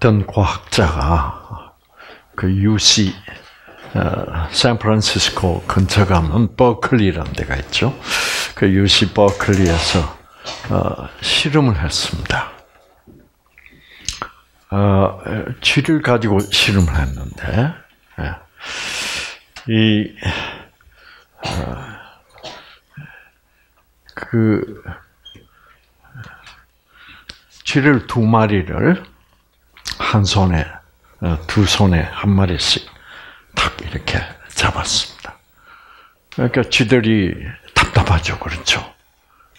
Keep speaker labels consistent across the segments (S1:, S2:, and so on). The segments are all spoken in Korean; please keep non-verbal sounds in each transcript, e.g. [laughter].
S1: 어떤 과학자가 그 UC 어, 샌프란시스코 근처 가면 버클리라는 데가 있죠. 그 UC 버클리에서 어, 실험을 했습니다. 어, 쥐를 가지고 실험을 했는데 예. 이 어, 그 쥐를 두 마리를 한 손에 어, 두 손에 한 마리씩 탁 이렇게 잡았습니다. 그러니까 쥐들이 답답하죠, 그렇죠?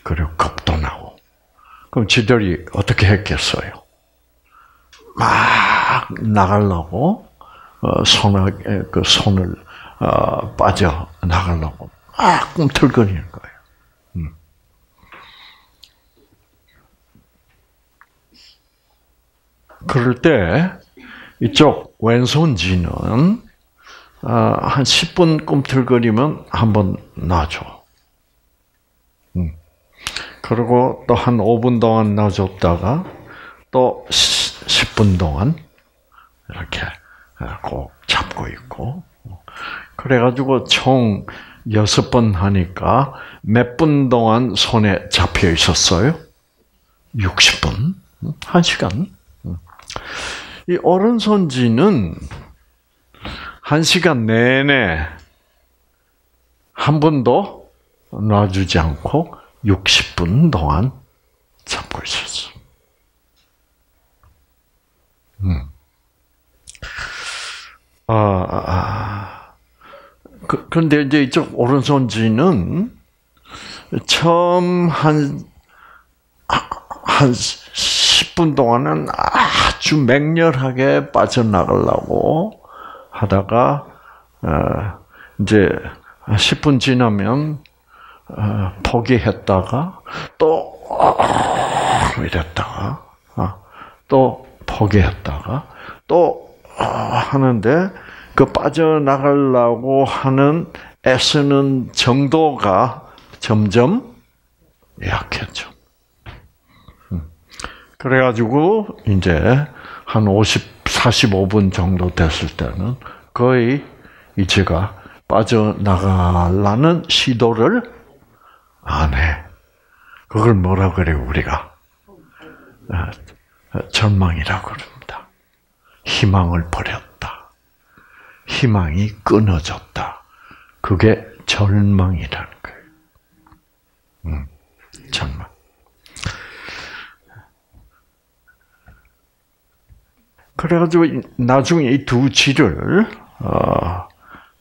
S1: 그리고 겁도 나고. 그럼 쥐들이 어떻게 했겠어요? 막 나가려고 어, 손을 그 손을 어, 빠져 나가려고 막 꿈틀거리는 거예요. 음. 그럴 때 이쪽 왼손쥐는 어, 한 10분 꿈틀거리면 한 번 놔줘. 음. 그리고 또 한 5분 동안 놔줬다가 또 10분 동안 이렇게 꼭 잡고 있고 그래가지고 총 여섯 번 하니까 몇 분 동안 손에 잡혀 있었어요? 60분? 1시간? 이 오른손쥐는 1시간 내내 한 번도 놔주지 않고 60분 동안 잡고 있었어. 음. 아, 아, 아. 그, 근데 이제 이쪽 오른손쥐는 처음 한, 한 10분 동안은 아주 맹렬하게 빠져나가려고 하다가, 어, 이제 10분 지나면, 어, 포기했다가, 또, 어, 이랬다가, 어, 또 포기했다가, 또, 어, 하는데, 그 빠져나가려고 하는 애쓰는 정도가 점점 약해져. 그래가지고 이제 한 50, 45분 정도 됐을 때는 거의 이제가 빠져나가려는 시도를 안 해. 그걸 뭐라 그래요, 우리가? 절망이라고 그럽니다. 희망을 버렸다. 희망이 끊어졌다. 그게 절망이라는 거예요. 음, 절망. 그래가지고 나중에 이 두 쥐를 어,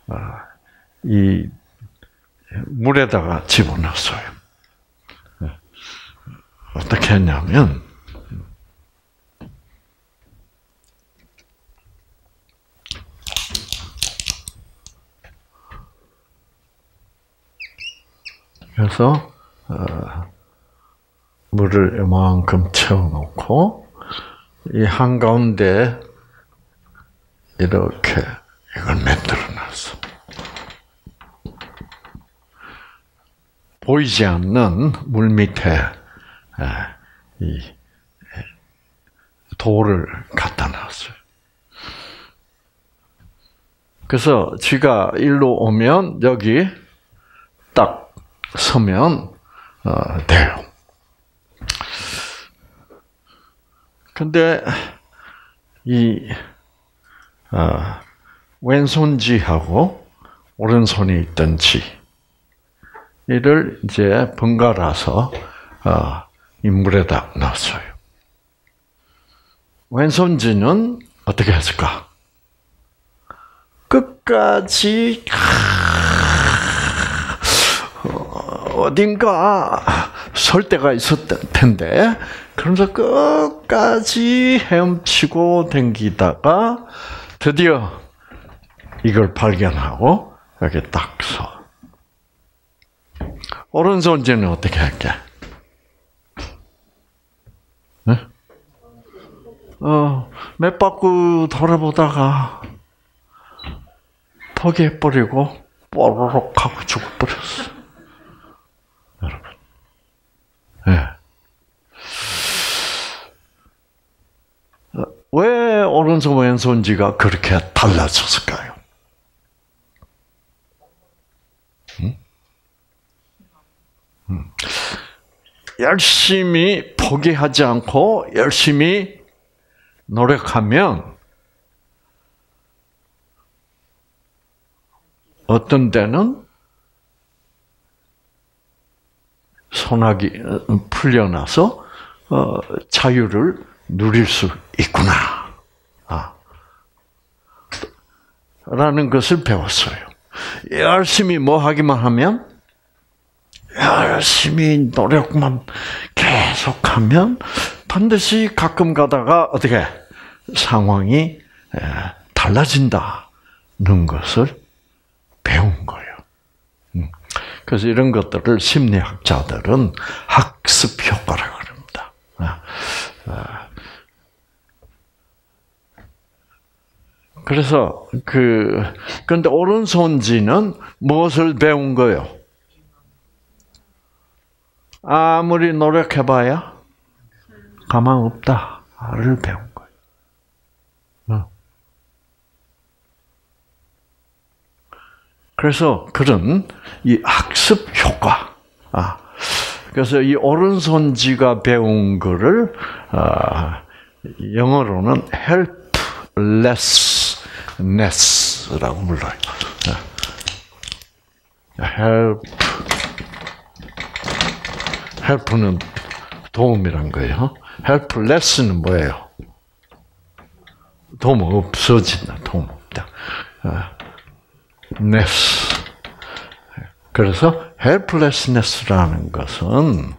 S1: 어, 이 물에다가 집어넣었어요. 어떻게 했냐면 그래서 어, 물을 이만큼 채워놓고 이 한가운데 이렇게 이걸 만들어 놨어. 보이지 않는 물 밑에 이 돌을 갖다 놨어요. 그래서 쥐가 일로 오면 여기 딱 서면 어, 돼요. 근데 이 어, 왼손쥐하고 오른손에 있던 쥐 이를 이제 번갈아서 어, 이 물에다 넣었어요. 왼손쥐는 어떻게 했을까? 끝까지 어딘가 설 때가 있었을 텐데 그러면서 끝까지 헤엄치고 댕기다가 드디어 이걸 발견하고 여기 딱 서. 오른손쥐는 어떻게 할게? 네? 어, 몇 바퀴 돌아보다가 포기해버리고 뽀로록 하고 죽어버렸어. 여러분. 예. 네. 왜 오른손 왼손지가 그렇게 달라졌을까요? 음? 음. 열심히 포기하지 않고 열심히 노력하면 어떤 때는 소나기 어, 풀려나서 어, 자유를 누릴 수 있구나. 아. 라는 것을 배웠어요. 열심히 뭐 하기만 하면 열심히 노력만 계속하면 반드시 가끔 가다가 어떻게 상황이 달라진다는 것을 배운 거예요. 음. 그래서 이런 것들을 심리학자들은 학습 효과라고 합니다. 아, 아. 그래서 그 근데 오른손지는 무엇을 배운 거요? 아무리 노력해봐야 가망 없다를 배운 거예요. 어. 그래서 그런 이 학습 효과. 아, 그래서 이 오른손지가 배운 거를 아, 영어로는 helplessness라고 불러요. help help는 도움이란 거예요. helpless는 뭐예요? 도움 없어진다. 도움 없다. ness. 그래서 helplessness라는 것은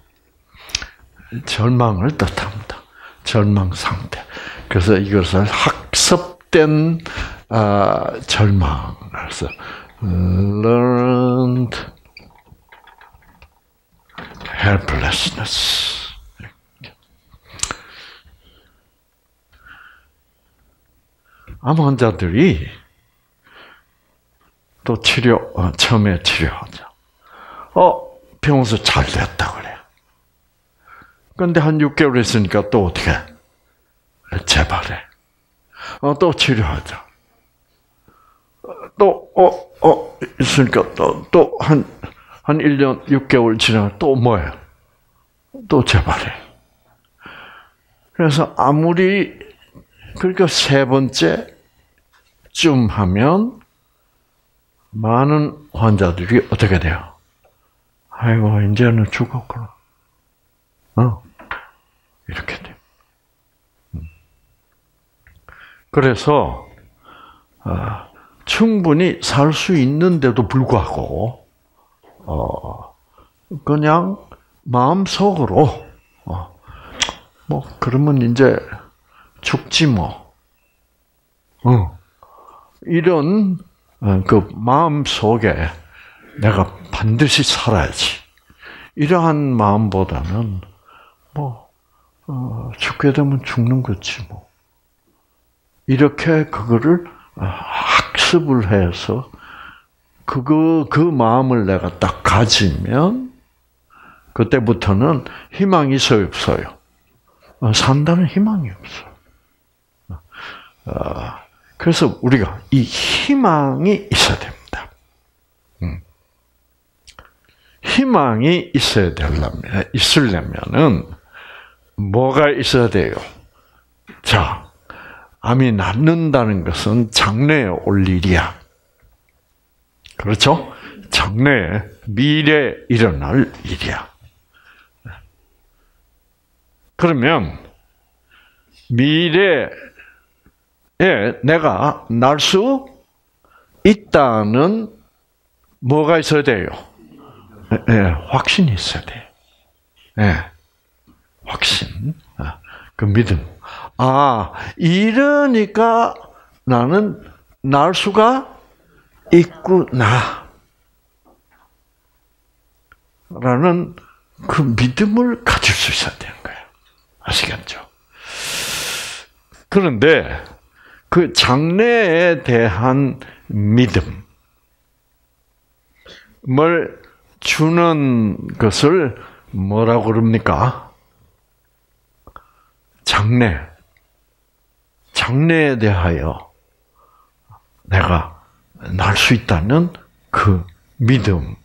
S1: 절망을 뜻합니다. 절망 상태. 그래서 이것을 학습된 아, 절망으로서 learned helplessness. 암 환자들이 또 치료, 어, 처음에 치료하죠. 어, 병원에서 잘 됐다 그래요. 근데 한 6개월 있으니까 또 어떻게? 재발해. 어, 또 치료하자. 또, 어, 어, 있으니까 또, 또 한, 한 1년 6개월 지나면 또 뭐예요? 또 재발해. 그래서 아무리, 그러니까 세 번째쯤 하면 많은 환자들이 어떻게 돼요? 아이고, 이제는 죽었구나. 어. 이렇게 돼요. 음. 그래서, 아, 충분히 살 수 있는데도 불구하고, 어, 그냥 마음속으로, 어, 뭐, 그러면 이제 죽지 뭐. 어. 이런 어, 그 마음 속에 내가 반드시 살아야지. 이러한 마음보다는 뭐 어, 죽게 되면 죽는 거지 뭐. 이렇게 그거를 학습을 해서 그거 그 마음을 내가 딱 가지면 그때부터는 희망이 있어요 없어요. 어, 산다는 희망이 없어. 그래서 우리가 이 희망이 있어야 됩니다. 음. 희망이 있어야 되려면, 있으려면은, 뭐가 있어야 돼요? 자, 암이 낫는다는 것은 장래에 올 일이야. 그렇죠? 장래에, 미래에 일어날 일이야. 그러면, 미래 예, 내가 날 수 있다는 뭐가 있어야 돼요? 예, 확신이 있어야 돼. 예, 확신. 아, 그 믿음. 아, 이러니까 나는 날 수가 있구나. 라는 그 믿음을 가질 수 있어야 되는 거예요. 아시겠죠? 그런데 그 장래에 대한 믿음을 주는 것을 뭐라고 그럽니까? 장래. 장래에 대하여 내가 날 수 있다는 그 믿음을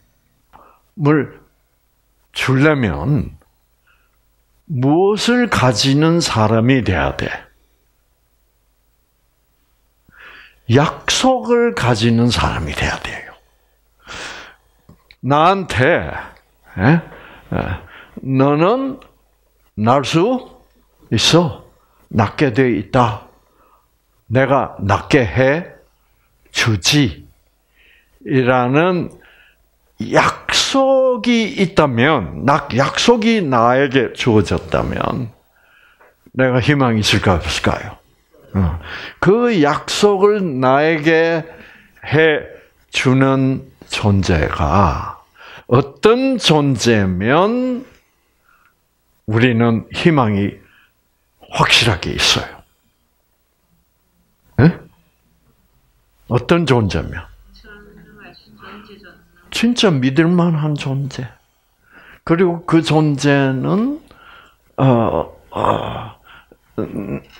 S1: 주려면 무엇을 가지는 사람이 돼야 돼? 약속을 가지는 사람이 돼야 돼요. 나한테 너는 날 수 있어. 낫게 돼 있다. 내가 낫게 해 주지. 이라는 약속이 있다면, 약속이 나에게 주어졌다면, 내가 희망이 있을까 없을까요? 어. 그 약속을 나에게 해 주는 존재가 어떤 존재면 우리는 희망이 확실하게 있어요. 어떤 존재면? 진짜 믿을 만한 존재. 그리고 그 존재는 어, 어,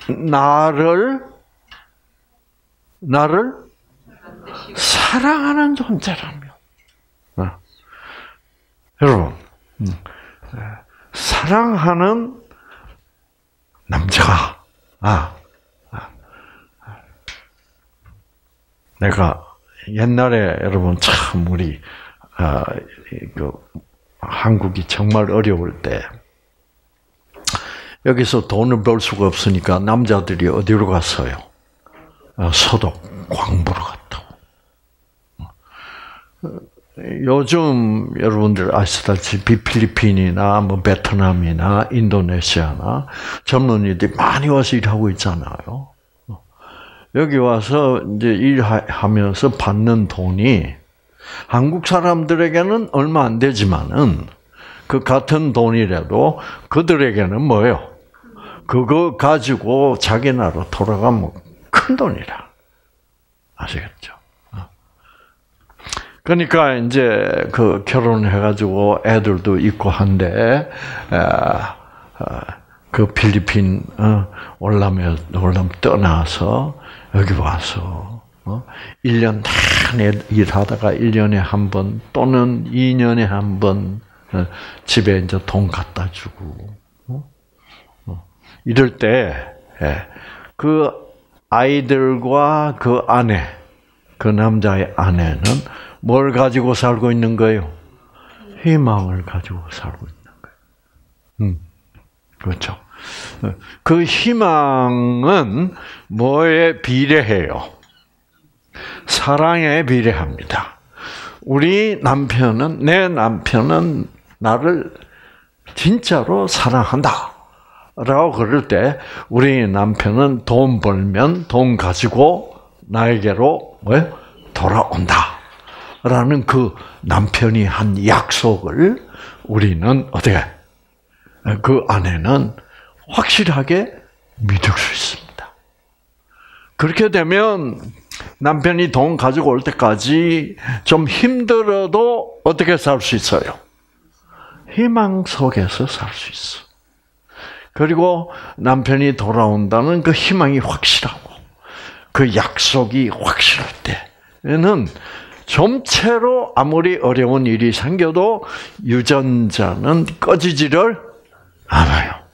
S1: 나를 나를 사랑하는 존재라면. 어. 여러분, 음, 사랑하는 남자가 아, 아 내가 옛날에 여러분 참 우리 아, 그 한국이 정말 어려울 때 여기서 돈을 벌 수가 없으니까 남자들이 어디로 갔어요? 아, 서독 광부로 갔다고. 요즘 여러분들 아시다시피 필리핀이나 뭐 베트남이나 인도네시아나 젊은이들이 많이 와서 일하고 있잖아요. 여기 와서 이제 일하면서 받는 돈이 한국 사람들에게는 얼마 안 되지만은 그 같은 돈이라도 그들에게는 뭐예요? 그거 가지고 자기 나라 돌아가면 큰 돈이라. 아시겠죠? 어. 그러니까 이제 그 결혼해가지고 애들도 있고 한데 그 필리핀 올라면 올람 떠나서 여기 와서 1년 내내 일하다가 1년에 한 번 또는 2년에 한번 어, 집에 이제 돈 갖다 주고 어? 어. 이럴 때그 예, 아이들과 그 아내 그 남자의 아내는 뭘 가지고 살고 있는 거예요? 희망을 가지고 살고 있는 거예요. 음, 그렇죠. 그 희망은 뭐에 비례해요? 사랑에 비례합니다. 우리 남편은, 내 남편은 나를 진짜로 사랑한다. 라고 그럴 때, 우리 남편은 돈 벌면 돈 가지고 나에게로 왜? 돌아온다. 라는 그 남편이 한 약속을 우리는 어떻게, 그 아내는 확실하게 믿을 수 있습니다. 그렇게 되면 남편이 돈 가지고 올 때까지 좀 힘들어도 어떻게 살 수 있어요? 희망 속에서 살 수 있어. 그리고 남편이 돌아온다는 그 희망이 확실하고 그 약속이 확실할 때는 좀채로 아무리 어려운 일이 생겨도 유전자는 꺼지지를 않아요.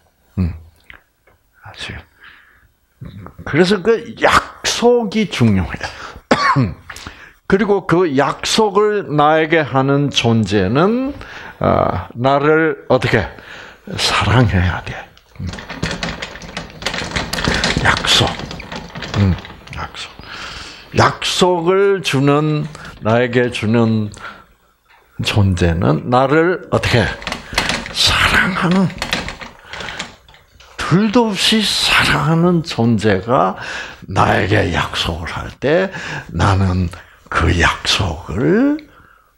S1: 음. 아시요? 그래서 그 약속이 중요해요. [clears throat] 그리고 그 약속을 나에게 하는 존재는 어, 나를 어떻게 사랑해야 돼. 음. 약속. 음, 약속. 약속을 주는 나에게 주는 존재는 나를 어떻게 사랑하는 둘도 없이 사랑하는 존재가 나에게 약속을 할 때 나는 그 약속을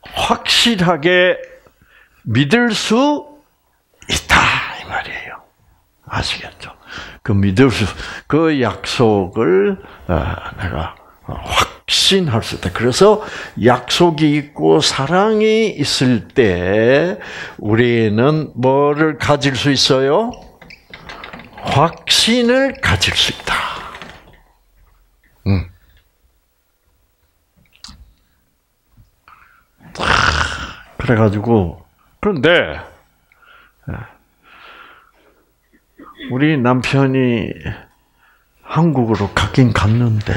S1: 확실하게 믿을 수 있다 이 말이에요. 아시겠죠? 그 믿을 수, 그 약속을 어, 내가 확신할 수 있다. 그래서 약속이 있고 사랑이 있을 때 우리는 뭐를 가질 수 있어요? 확신을 가질 수 있다. 음. 그래가지고 그런데 우리 남편이 한국으로 가긴 갔는데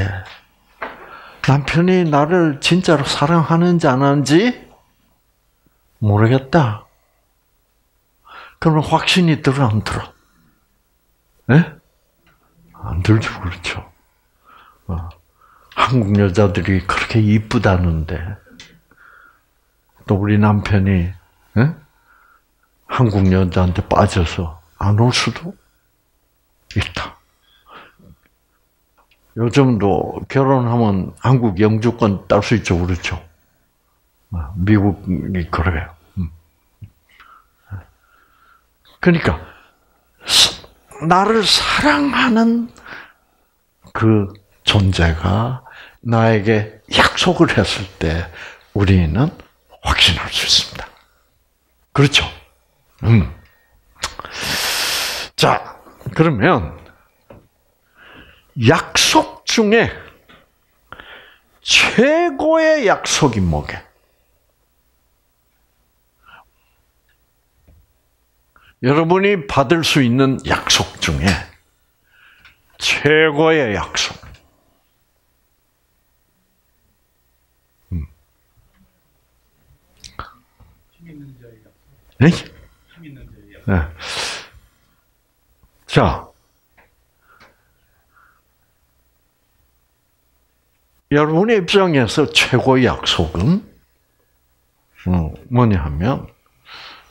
S1: 남편이 나를 진짜로 사랑하는지 안 하는지 모르겠다. 그러면 확신이 들어 안 들어? 네? 안 들죠, 그렇죠. 어. 한국 여자들이 그렇게 이쁘다는데 또 우리 남편이 네? 한국 여자한테 빠져서 안 올 수도 있다. 요즘도 결혼하면 한국 영주권 딸 수 있죠, 그렇죠? 어, 미국이 그래요. 음. 그러니까 나를 사랑하는 그 존재가 나에게 약속을 했을 때 우리는 확신할 수 있습니다. 그렇죠? 음. 자, 그러면 약속 중에 최고의 약속이 뭐게? 여러분이 받을 수 있는 약속 중에 최고의 약속. 음. 네? 네. 자, 여러분의 입장에서 최고의 약속은 어, 뭐냐 하면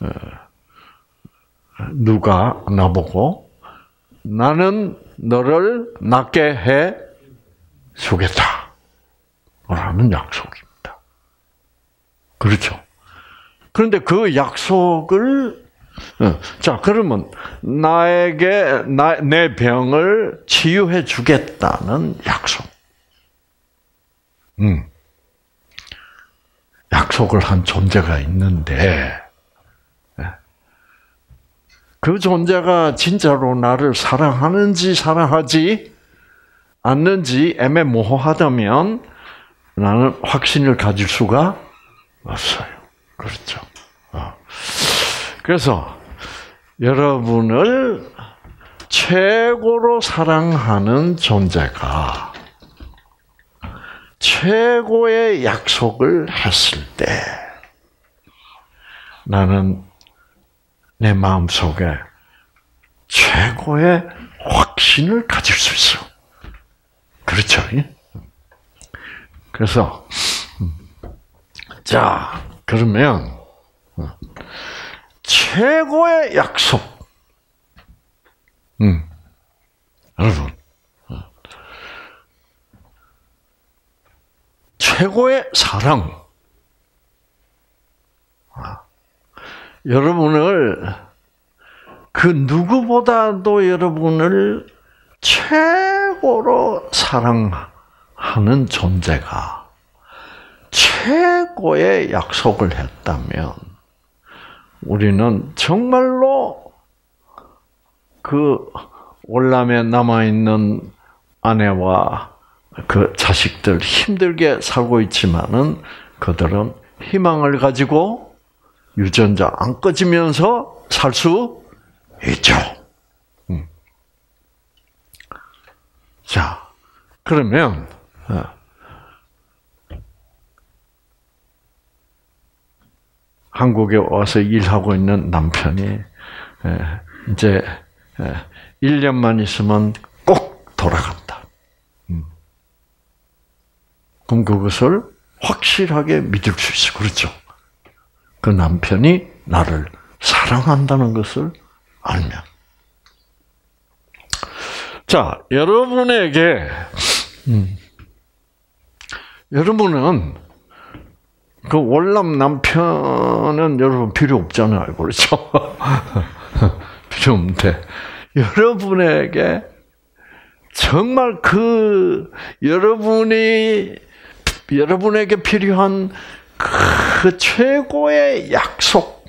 S1: 어, 누가 나보고 나는 너를 낫게 해 주겠다. 라는 약속입니다. 그렇죠. 그런데 그 약속을 어, 자 그러면 나에게 나, 내 병을 치유해 주겠다는 약속. 음. 약속을 한 존재가 있는데 그 존재가 진짜로 나를 사랑하는지 사랑하지 않는지 애매모호하다면 나는 확신을 가질 수가 없어요. 그렇죠. 어. 그래서 여러분을 최고로 사랑하는 존재가 최고의 약속을 했을 때 나는 내 마음 속에 최고의 확신을 가질 수 있어. 그렇죠? 그래서 자 그러면 최고의 약속. 음, 여러분 최고의 사랑. 여러분을 그 누구보다도 여러분을 최고로 사랑하는 존재가 최고의 약속을 했다면 우리는 정말로 그 월남에 남아있는 아내와 그 자식들 힘들게 살고 있지만은 그들은 희망을 가지고 유전자 안 꺼지면서 살 수 있죠. 음. 자, 그러면 어. 한국에 와서 일하고 있는 남편이 이제 1년만 있으면 꼭 돌아간다. 음. 그럼 그것을 확실하게 믿을 수 있어. 그렇죠? 그 남편이 나를 사랑한다는 것을 알면. 자, 여러분에게, 음, 여러분은 그 월남 남편은 여러분 필요 없잖아요. 그렇죠? [laughs] 필요 없는데, 여러분에게 정말 그 여러분이 여러분에게 필요한 그 최고의 약속.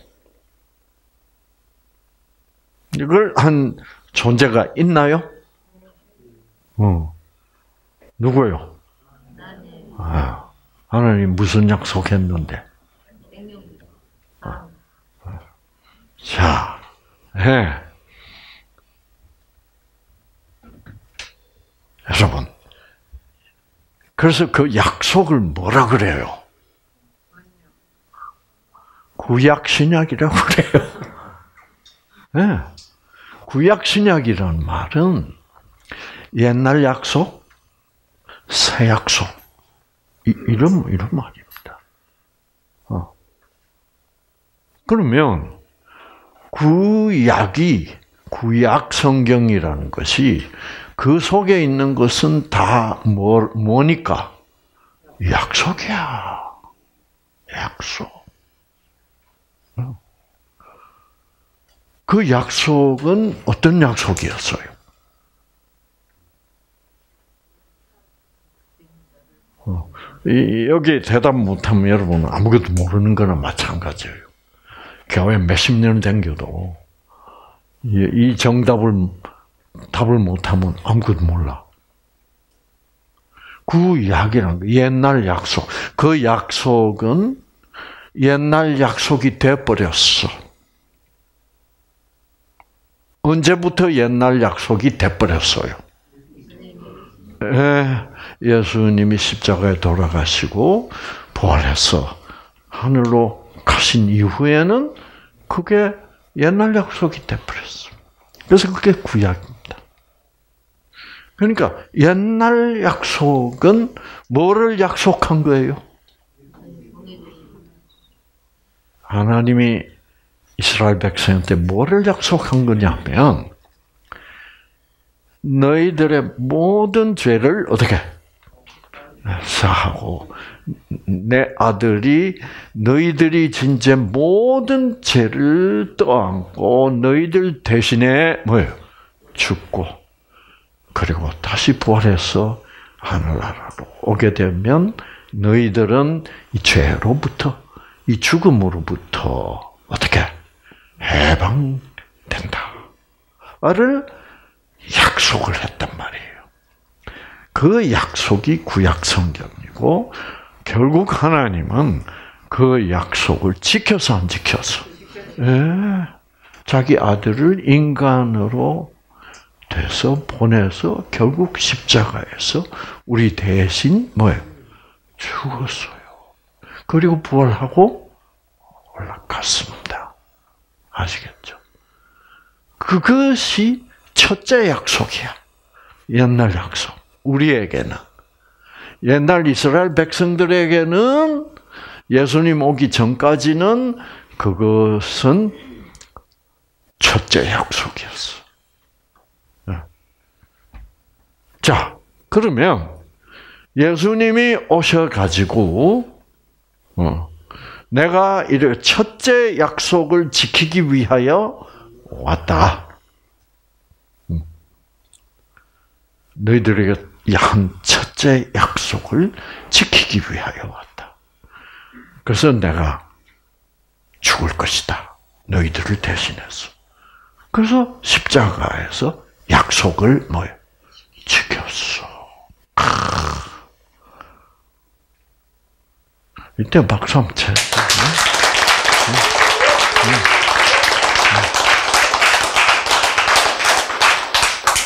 S1: 이걸 한 존재가 있나요? 어. 누구요? 아, 하나님 무슨 약속했는데? 자, 예. 여러분. 그래서 그 약속을 뭐라 그래요? 구약 신약이라고 그래요. 네. 구약 신약이라는 말은 옛날 약속, 새 약속 이, 런 이런 말입니다. 어. 그러면 구약이 구약 성경이라는 것이 그 속에 있는 것은 다 뭐, 뭐니까 약속이야. 약속. 그 약속은 어떤 약속이었어요? 어, 여기 대답 못하면 여러분은 아무것도 모르는 거나 마찬가지예요. 교회 몇십 년 댕겨도 이 정답을 답을 못하면 아무것도 몰라. 그 거, 옛날 약속. 그 약속은 옛날 약속이 돼버렸어. 언제부터 옛날 약속이 돼버렸어요? 예, 예수님이 십자가에 돌아가시고 부활해서 하늘로 가신 이후에는 그게 옛날 약속이 돼버렸어. 그래서 그게 구약입니다. 그러니까 옛날 약속은 뭐를 약속한 거예요? 하나님이 이스라엘 백성한테 뭐를 약속한 거냐면 너희들의 모든 죄를 어떻게 사하고 내 아들이 너희들이 진죄 모든 죄를 떠안고 너희들 대신에 뭐예요? 죽고 그리고 다시 부활해서 하늘나라로 오게 되면 너희들은 이 죄로부터 이 죽음으로부터 어떻게 해방된다. 를 약속을 했단 말이에요. 그 약속이 구약 성경이고 결국 하나님은 그 약속을 지켜서 안 지켜서 예, 자기 아들을 인간으로 돼서 보내서 결국 십자가에서 우리 대신 뭐예요? 죽었어요. 그리고 부활하고 올라갔습니다. 아시겠죠? 그것이 첫째 약속이야. 옛날 약속. 우리에게는. 옛날 이스라엘 백성들에게는 예수님 오기 전까지는 그것은 첫째 약속이었어. 네. 자, 그러면 예수님이 오셔가지고, 어, 내가 이렇게 첫째 약속을 지키기 위하여 왔다. 음. 너희들에게 한 첫째 약속을 지키기 위하여 왔다. 그래서 내가 죽을 것이다. 너희들을 대신해서. 그래서 십자가에서 약속을 뭐요? 지켰어. 이때 박수 한번 쳐.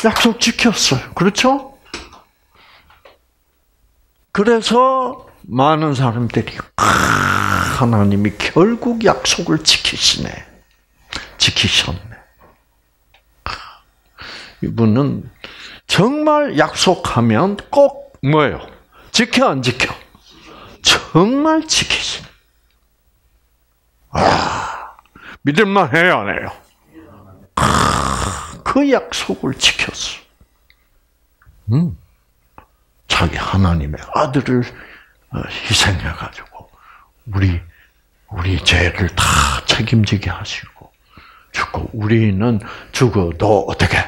S1: 약속 지켰어요. 그렇죠? 그래서 많은 사람들이 하나님이 결국 약속을 지키시네. 지키셨네. 이분은 정말 약속하면 꼭 뭐예요? 지켜 안 지켜? 정말 지키시네. 아, 믿을만 해요, 안 해요? 그 약속을 지켰어. 음. 자기 하나님의 아들을 어, 희생해가지고, 우리, 우리 죄를 다 책임지게 하시고, 죽고, 우리는 죽어도 어떻게,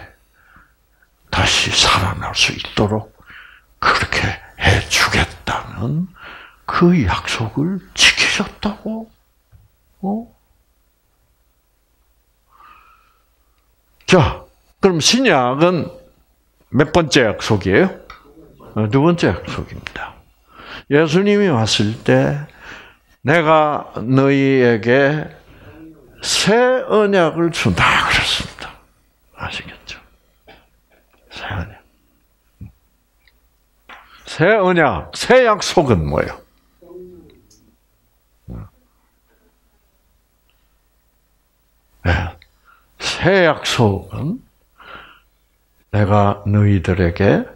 S1: 다시 살아날 수 있도록 그렇게 해 주겠다는 그 약속을 지키셨다고? 어? 자, 그럼 신약은 몇 번째 약속이에요? 어, 두 번째 약속입니다. 예수님이 왔을 때 내가 너희에게 새 언약을 준다 그랬습니다. 아시겠죠? 새 언약. 새 언약, 새 약속은 뭐예요? 새 약속은 내가 너희들에게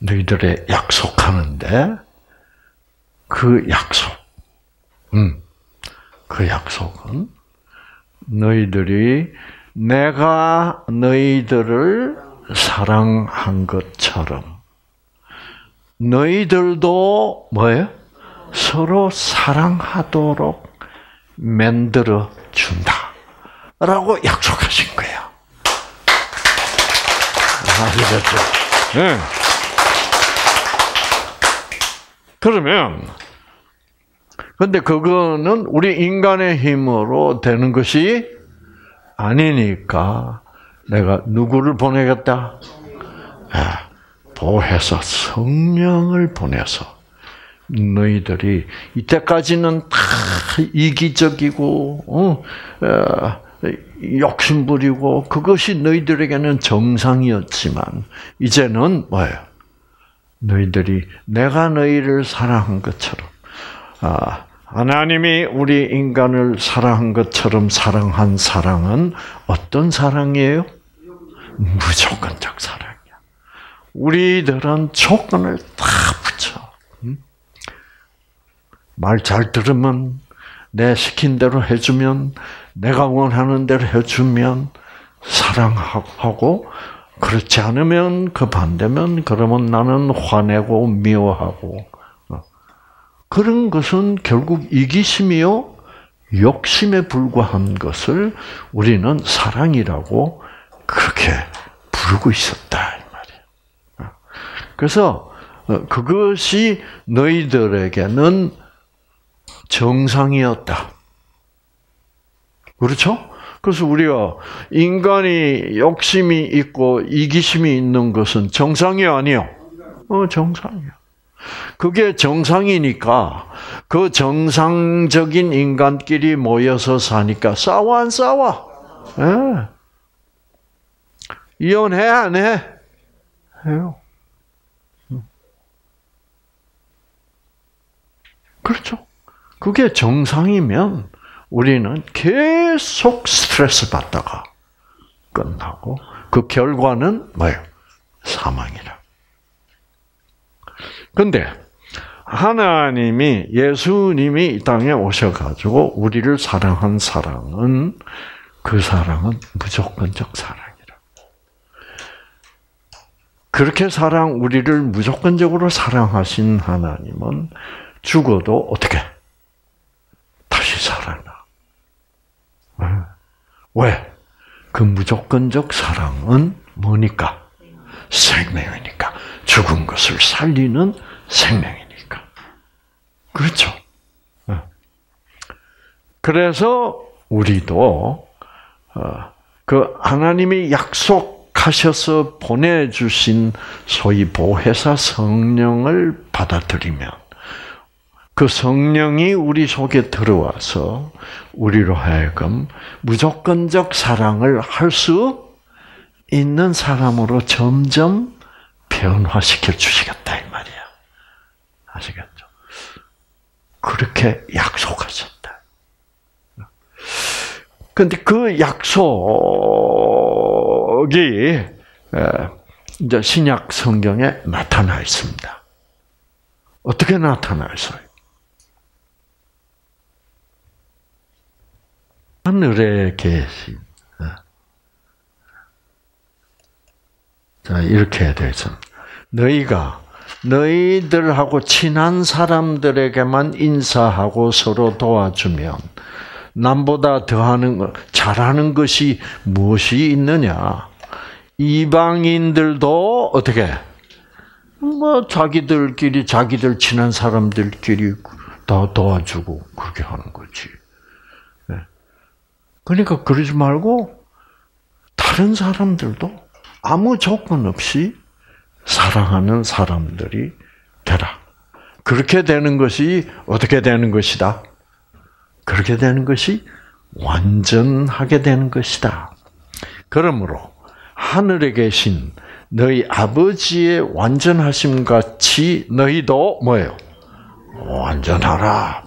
S1: 너희들의 약속하는데 그 약속, 음, 그 약속은 너희들이 내가 너희들을 사랑한 것처럼 너희들도 뭐예요? 서로 사랑하도록 만들어 준다. 라고 약속하신 거예요. 아시겠죠? 네. 그러면, 근데 그거는 우리 인간의 힘으로 되는 것이 아니니까 내가 누구를 보내겠다? 보혜사 성령을 보내서 너희들이 이때까지는 다 이기적이고 어, 어, 욕심 부리고 그것이 너희들에게는 정상이었지만 이제는 뭐예요? 너희들이 내가 너희를 사랑한 것처럼 아, 하나님이 우리 인간을 사랑한 것처럼 사랑한 사랑은 어떤 사랑이에요? 무조건적 사랑이야. 우리들은 조건을 다. 말 잘 들으면 내 시킨 대로 해주면 내가 원하는 대로 해주면 사랑하고 그렇지 않으면 그 반대면 그러면 나는 화내고 미워하고 어. 그런 것은 결국 이기심이요 욕심에 불과한 것을 우리는 사랑이라고 그렇게 부르고 있었다 이 말이에요. 어. 그래서 어, 그것이 너희들에게는 정상이었다. 그렇죠? 그래서 우리가 인간이 욕심이 있고 이기심이 있는 것은 정상이 아니요. 어, 정상이야. 그게 정상이니까 그 정상적인 인간끼리 모여서 사니까 싸워 안 싸워? 예. 이혼해 안 해? 해요. 그렇죠. 그게 정상이면 우리는 계속 스트레스 받다가 끝나고 그 결과는 뭐예요? 사망이라. 근데 하나님이 예수님이 이 땅에 오셔가지고 우리를 사랑한 사랑은 그 사랑은 무조건적 사랑이라. 그렇게 사랑 우리를 무조건적으로 사랑하신 하나님은 죽어도 어떻게 다시 살아나. 왜? 그 무조건적 사랑은 뭐니까? 생명이니까. 죽은 것을 살리는 생명이니까. 그렇죠? 그래서 우리도 어, 그 하나님이 약속하셔서 보내주신 소위 보혜사 성령을 받아들이면 그 성령이 우리 속에 들어와서 우리로 하여금 무조건적 사랑을 할 수 있는 사람으로 점점 변화시켜 주시겠다 이 말이야. 아시겠죠? 그렇게 약속하셨다. 근데 그 약속이 이제 신약 성경에 나타나 있습니다. 어떻게 나타나 있어요? 하늘에 계신 어. 자 이렇게 있습니다. 너희가 너희들하고 친한 사람들에게만 인사하고 서로 도와주면 남보다 더하는 잘하는 것이 무엇이 있느냐? 이방인들도 어떻게 뭐 자기들끼리 자기들 친한 사람들끼리 다 도와주고 그렇게 하는 거지. 그러니까 그러지 말고 다른 사람들도 아무 조건 없이 사랑하는 사람들이 되라. 그렇게 되는 것이 어떻게 되는 것이다? 그렇게 되는 것이 완전하게 되는 것이다. 그러므로 하늘에 계신 너희 아버지의 완전하심 같이 너희도 뭐예요? 완전하라.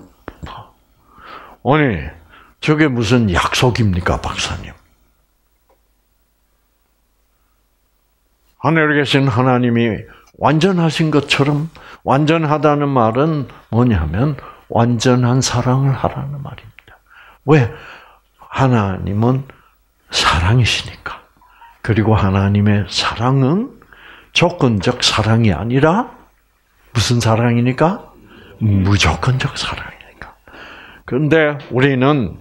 S1: 아니, 저게 무슨 약속입니까, 박사님? 하늘에 계신 하나님이 완전하신 것처럼 완전하다는 말은 뭐냐면 완전한 사랑을 하라는 말입니다. 왜? 하나님은 사랑이시니까. 그리고 하나님의 사랑은 조건적 사랑이 아니라 무슨 사랑이니까? 무조건적 사랑이니까. 그런데 우리는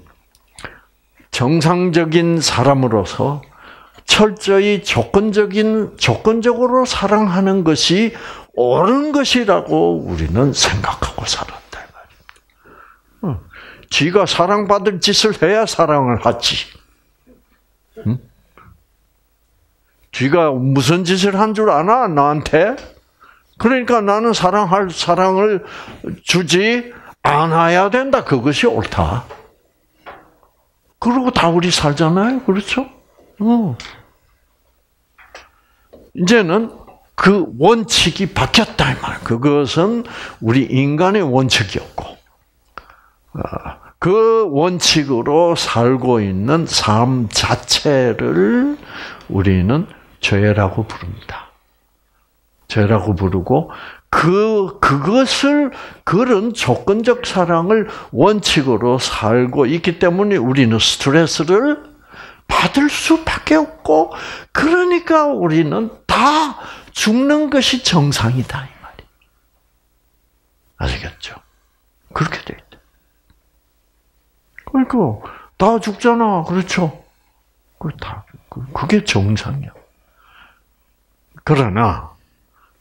S1: 정상적인 사람으로서 철저히 조건적인 조건적으로 사랑하는 것이 옳은 것이라고 우리는 생각하고 살았다 말입니다. 지가 사랑받을 짓을 해야 사랑을 하지. 응? 쥐가 무슨 짓을 한 줄 아나 나한테? 그러니까 나는 사랑할 사랑을 주지 않아야 된다. 그것이 옳다. 그러고 다 우리 살잖아요. 그렇죠? 어. 이제는 그 원칙이 바뀌었다 이 말. 그것은 우리 인간의 원칙이었고 아, 그 원칙으로 살고 있는 삶 자체를 우리는 죄라고 부릅니다. 죄라고 부르고 그 그것을 그런 조건적 사랑을 원칙으로 살고 있기 때문에 우리는 스트레스를 받을 수밖에 없고 그러니까 우리는 다 죽는 것이 정상이다 이 말이. 아시겠죠? 그렇게 돼 있다. 그러니까 다 죽잖아, 그렇죠? 그다 그게 정상이야. 그러나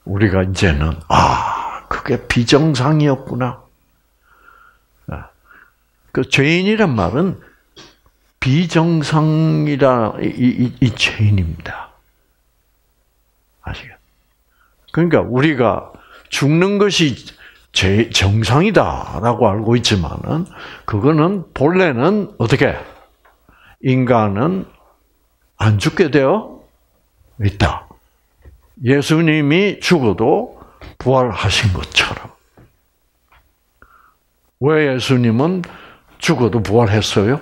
S1: 우리가 이제는 아 그게 비정상이었구나. 아, 그 죄인이란 말은 비정상이라 이, 이, 이 죄인입니다. 아시겠? 그러니까 우리가 죽는 것이 제 정상이다라고 알고 있지만은 그거는 본래는 어떻게 인간은 안 죽게 되어 있다. 예수님이 죽어도 부활하신 것처럼. 왜 예수님은 죽어도 부활했어요?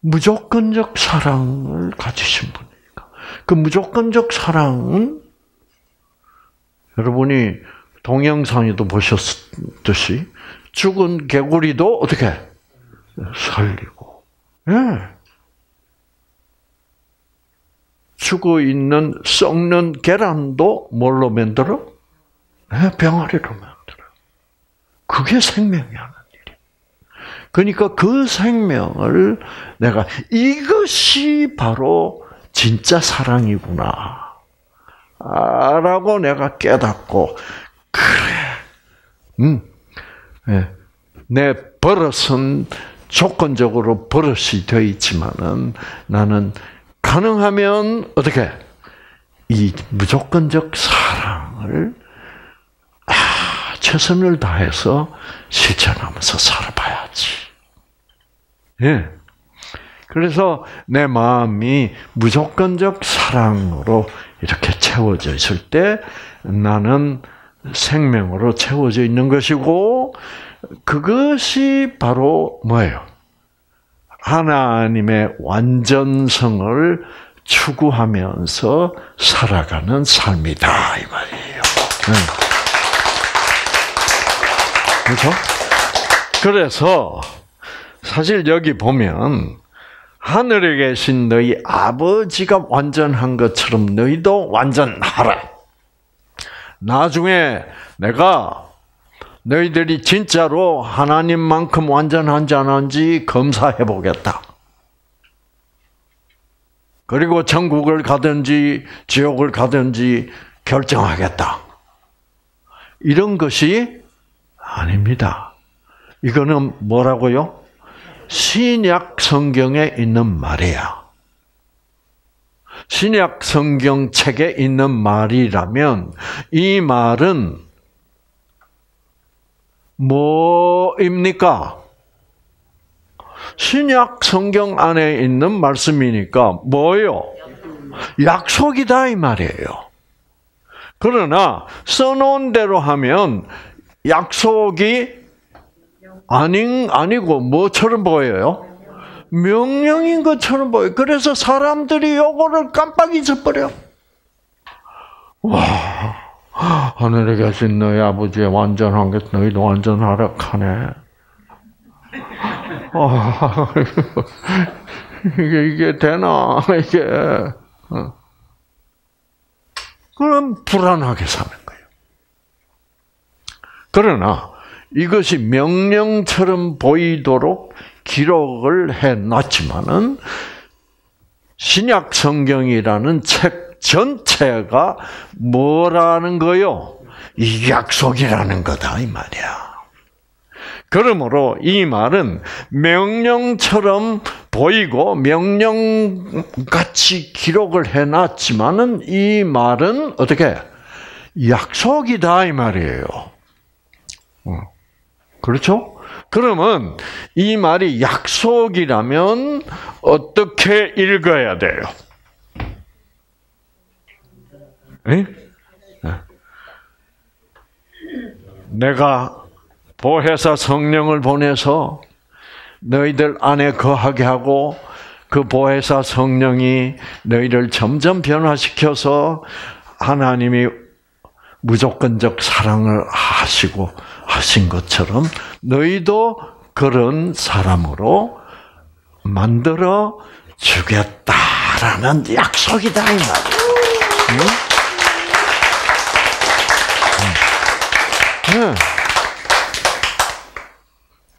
S1: 무조건적 사랑을 가지신 분이니까. 그 무조건적 사랑은 여러분이 동영상에도 보셨듯이 죽은 개구리도 어떻게 살리고, 예. 죽어 있는 썩는 계란도 뭘로 만들어? 네, 병아리로 만들어. 그게 생명이 하는 일이. 그러니까 그 생명을 내가 이것이 바로 진짜 사랑이구나. 라고 내가 깨닫고, 그래, 음, 네. 내 버릇은 조건적으로 버릇이 되어 있지만은 나는 가능하면 어떻게 이 무조건적 사랑을 아, 최선을 다해서 실천하면서 살아봐야지. 예. 그래서 내 마음이 무조건적 사랑으로 이렇게 채워져 있을 때 나는 생명으로 채워져 있는 것이고 그것이 바로 뭐예요? 하나님의 완전성을 추구하면서 살아가는 삶이다 이 말이에요. 네. 그렇죠? 그래서 사실 여기 보면 하늘에 계신 너희 아버지가 완전한 것처럼 너희도 완전하라. 나중에 내가 너희들이 진짜로 하나님만큼 완전한지 안 한지 검사해 보겠다. 그리고 천국을 가든지 지옥을 가든지 결정하겠다. 이런 것이 아닙니다. 이거는 뭐라고요? 신약 성경에 있는 말이야. 신약 성경 책에 있는 말이라면 이 말은 뭐입니까? 신약 성경 안에 있는 말씀이니까 뭐요? 약속이다 이 말이에요. 그러나 써놓은 대로 하면 약속이 아닌 아니고 뭐처럼 보여요? 명령인 것처럼 보여. 그래서 사람들이 요거를 깜빡 잊어버려. 와, 하늘에 계신 너희 아버지의 완전한 것 너희도 완전하라 하네. 아, 이게, 이게 되나, 이게. 어. 그럼 불안하게 사는 거예요. 그러나 이것이 명령처럼 보이도록 기록을 해 놨지만은 신약 성경이라는 책 전체가 뭐라는 거요? 이 약속이라는 거다 이 말이야. 그러므로 이 말은 명령처럼 보이고 명령같이 기록을 해놨지만은 이 말은 어떻게 약속이다 이 말이에요. 어. 그렇죠? 그러면 이 말이 약속이라면 어떻게 읽어야 돼요? 에? 내가 보혜사 성령을 보내서 너희들 안에 거하게 하고 그 보혜사 성령이 너희를 점점 변화시켜서 하나님이 무조건적 사랑을 하시고 하신 것처럼 너희도 그런 사람으로 만들어 주겠다라는 약속이다 이 말이에요. 응? 응.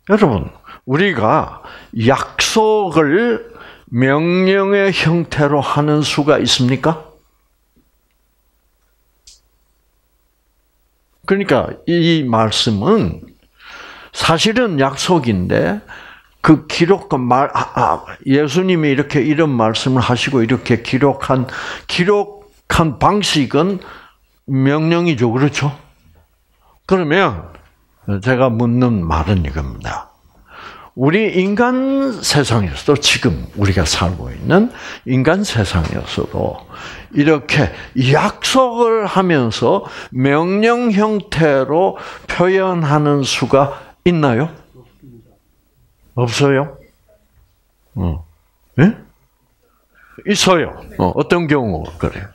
S1: 여러분, 우리가 약속을 명령의 형태로 하는 수가 있습니까? 그러니까 이 말씀은 사실은 약속인데 그 기록과 말 아, 아, 예수님이 이렇게 이런 말씀을 하시고 이렇게 기록한 기록한 방식은 명령이죠, 그렇죠? 그러면 제가 묻는 말은 이겁니다. 우리 인간 세상에서도 지금 우리가 살고 있는 인간 세상에서도 이렇게 약속을 하면서 명령 형태로 표현하는 수가 있나요? 없어요? 어. 예? 있어요. 어, 떤 경우 그래요?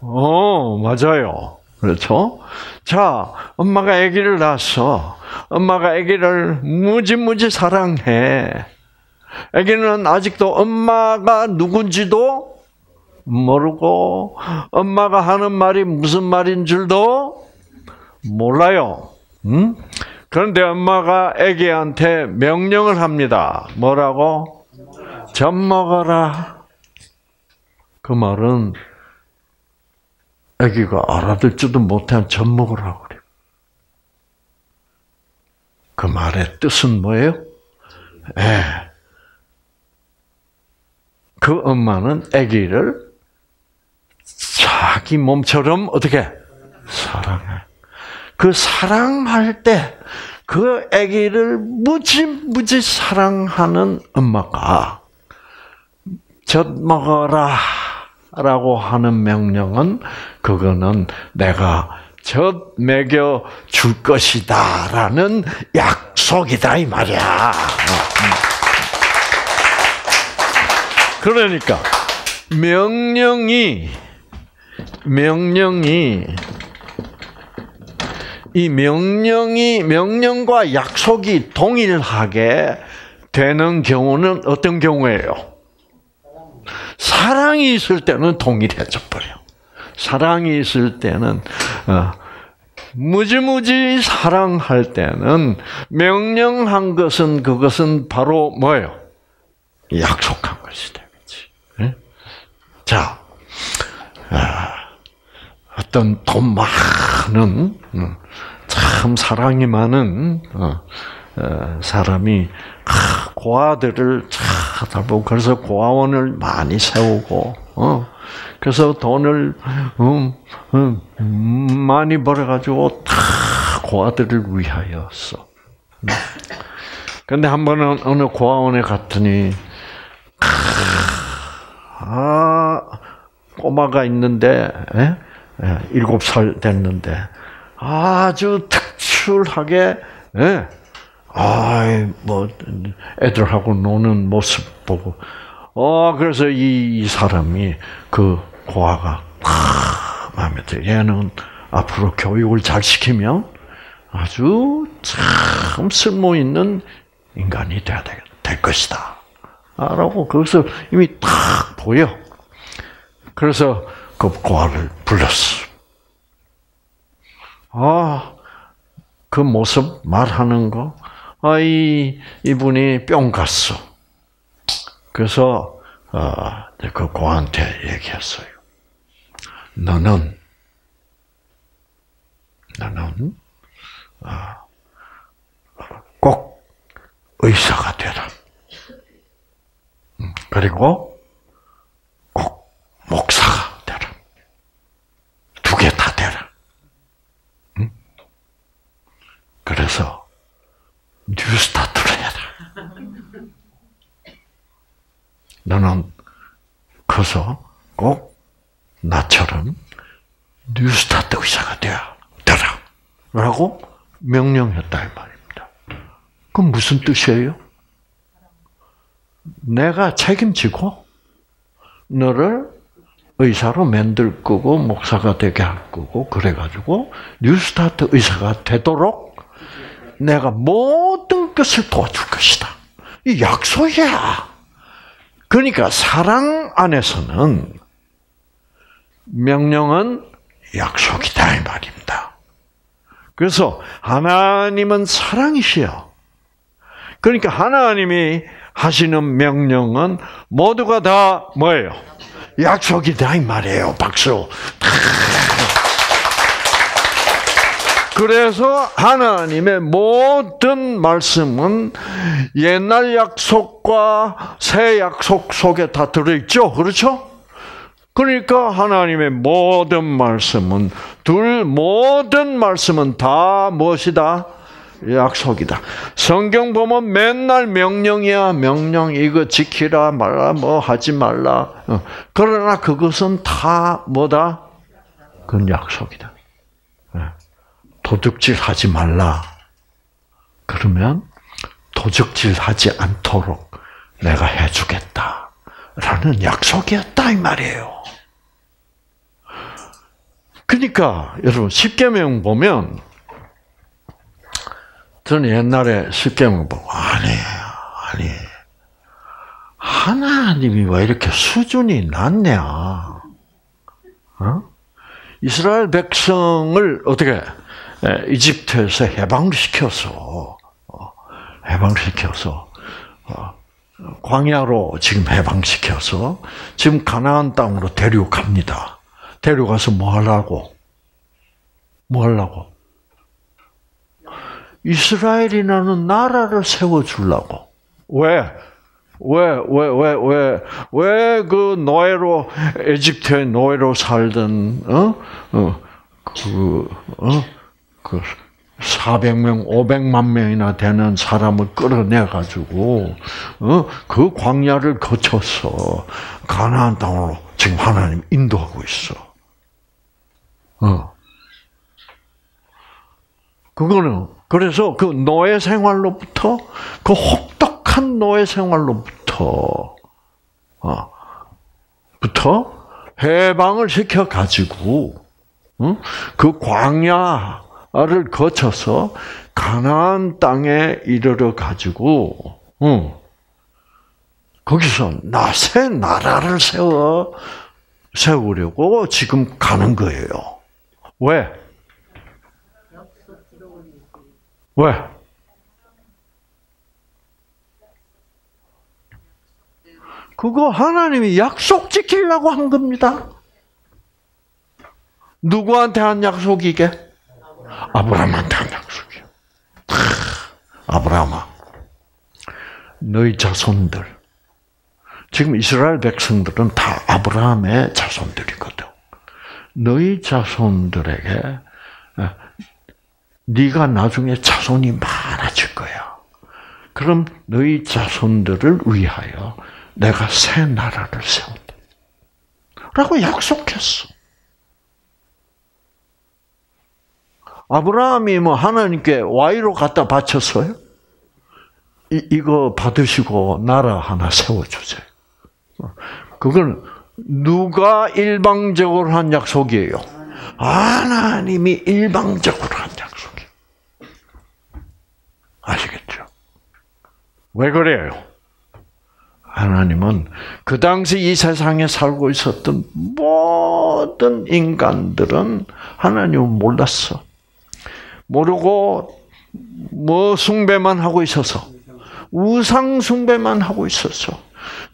S1: 어, 맞아요. 그렇죠? 자, 엄마가 아기를 낳았어. 엄마가 아기를 무지무지 사랑해. 아기는 아직도 엄마가 누군지도 모르고 엄마가 하는 말이 무슨 말인 줄도 몰라요. 음? 그런데 엄마가 아기한테 명령을 합니다. 뭐라고? 젖 먹어라. 그 말은 아기가 알아듣지도 못한 젖 먹으라고 그래. 그 말의 뜻은 뭐예요? 예. 그 엄마는 아기를 자기 몸처럼 어떻게 사랑해. 그 사랑할 때 그 아기를 무지 무지 사랑하는 엄마가 젖 먹어라 라고 하는 명령은 그거는 내가 젖 먹여 줄 것이다 라는 약속이다 이 말이야. 그러니까 명령이 명령이 이 명령이 명령과 약속이 동일하게 되는 경우는 어떤 경우예요? 사랑이 있을 때는 동일해져 버려. 사랑이 있을 때는 어, 무지무지 사랑할 때는 명령한 것은 그것은 바로 뭐예요? 약속한 것이 되겠지. 네? 자, 아, 어떤 돈 많은 음, 참 사랑이 많은 어, 어, 사람이 고아들을 참 하다 보고 그래서 고아원을 많이 세우고 어 그래서 돈을 음, 음, 많이 벌어가지고 다 고아들을 위하여서. 근데 한 번은 어느 고아원에 갔더니 아 꼬마가 있는데 예? 예, 일곱 살 됐는데 아주 특출하게 예? 아뭐 애들하고 노는 모습 보고 어 그래서 이, 이 사람이 그 고아가 아, 마음에 들어. 얘는 앞으로 교육을 잘 시키면 아주 참 쓸모 있는 인간이 돼야 될 것이다. 라고 거기서 이미 딱 보여. 그래서 그 고아를 불렀어. 아, 그 모습 말하는 거, 아, 이, 이분이 뿅 갔어. 그래서, 어, 그 고아한테 얘기했어요. 너는, 너는, 어, 꼭 의사가 되라. 음, 그리고 꼭 목사가 되라. 두 개 다 되라. 응? 그래서 뉴스타트를 해라. 너는 커서 꼭 나처럼 뉴스타트 의사가 되어야 되라. 라고 명령했다, 이 말입니다. 그건 무슨 뜻이에요? 내가 책임지고, 너를 의사로 만들 거고, 목사가 되게 할 거고, 그래가지고, 뉴스타트 의사가 되도록 내가 모든 것을 도와줄 것이다. 이 약속이야. 그러니까 사랑 안에서는 명령은 약속이다 이 말입니다. 그래서 하나님은 사랑이시여. 그러니까 하나님이 하시는 명령은 모두가 다 뭐예요? 약속이다 이 말이에요. 박수. 그래서 하나님의 모든 말씀은 옛날 약속과 새 약속 속에 다 들어있죠. 그렇죠? 그러니까 하나님의 모든 말씀은 둘 모든 말씀은 다 무엇이다? 약속이다. 성경 보면 맨날 명령이야, 명령 이거 지키라 말라 뭐 하지 말라. 어. 그러나 그것은 다 뭐다? 그건 약속이다. 예. 도둑질 하지 말라. 그러면 도둑질 하지 않도록 내가 해주겠다. 라는 약속이었다, 이 말이에요. 그러니까, 여러분, 십계명 보면, 저는 옛날에 십계명 보고, 아니, 아니, 하나님이 왜 이렇게 수준이 낮냐? 어? 이스라엘 백성을 어떻게 이집트에서 해방시켜서 어, 해방시켜서 어, 광야로 지금 해방시켜서 지금 가나안 땅으로 데려갑니다. 데려가서 뭐 하려고? 뭐 하려고? 이스라엘이라는 나라를 세워주려고. 왜? 왜, 왜, 왜, 왜, 왜 그 노예로, 에집트의 노예로 살던, 어? 어, 그, 어? 그 400명, 500만 명이나 되는 사람을 끌어내 가지고, 어? 그 광야를 거쳐서 가나안 땅으로 지금 하나님 인도하고 있어. 어. 그거는, 그래서 그 노예 생활로부터, 그 혹독한 노예 생활로부터, 어, 부터 해방을 시켜 가지고, 어? 그 광야, 를 거쳐서 가나안 땅에 이르러 가지고 어, 거기서 나새 나라를 세워 세우려고 지금 가는 거예요. 왜? 왜? 그거 하나님이 약속 지키려고 한 겁니다. 누구한테 한 약속이게? 아브라함한테 한 약속이요. 아브라함아, 너희 자손들 지금 이스라엘 백성들은 다 아브라함의 자손들이거든. 너희 자손들에게 어, 네가 나중에 자손이 많아질 거야. 그럼 너희 자손들을 위하여 내가 새 나라를 세운다. 라고 약속했어. 아브라함이 뭐 하나님께 와이로 갖다 바쳤어요? 이, 이거 받으시고 나라 하나 세워주세요. 그건 누가 일방적으로 한 약속이에요? 하나님이 일방적으로 한 약속이에요. 아시겠죠? 왜 그래요? 하나님은 그 당시 이 세상에 살고 있었던 모든 인간들은 하나님을 몰랐어. 모르고 뭐 숭배만 하고 있어서 우상 숭배만 하고 있었어.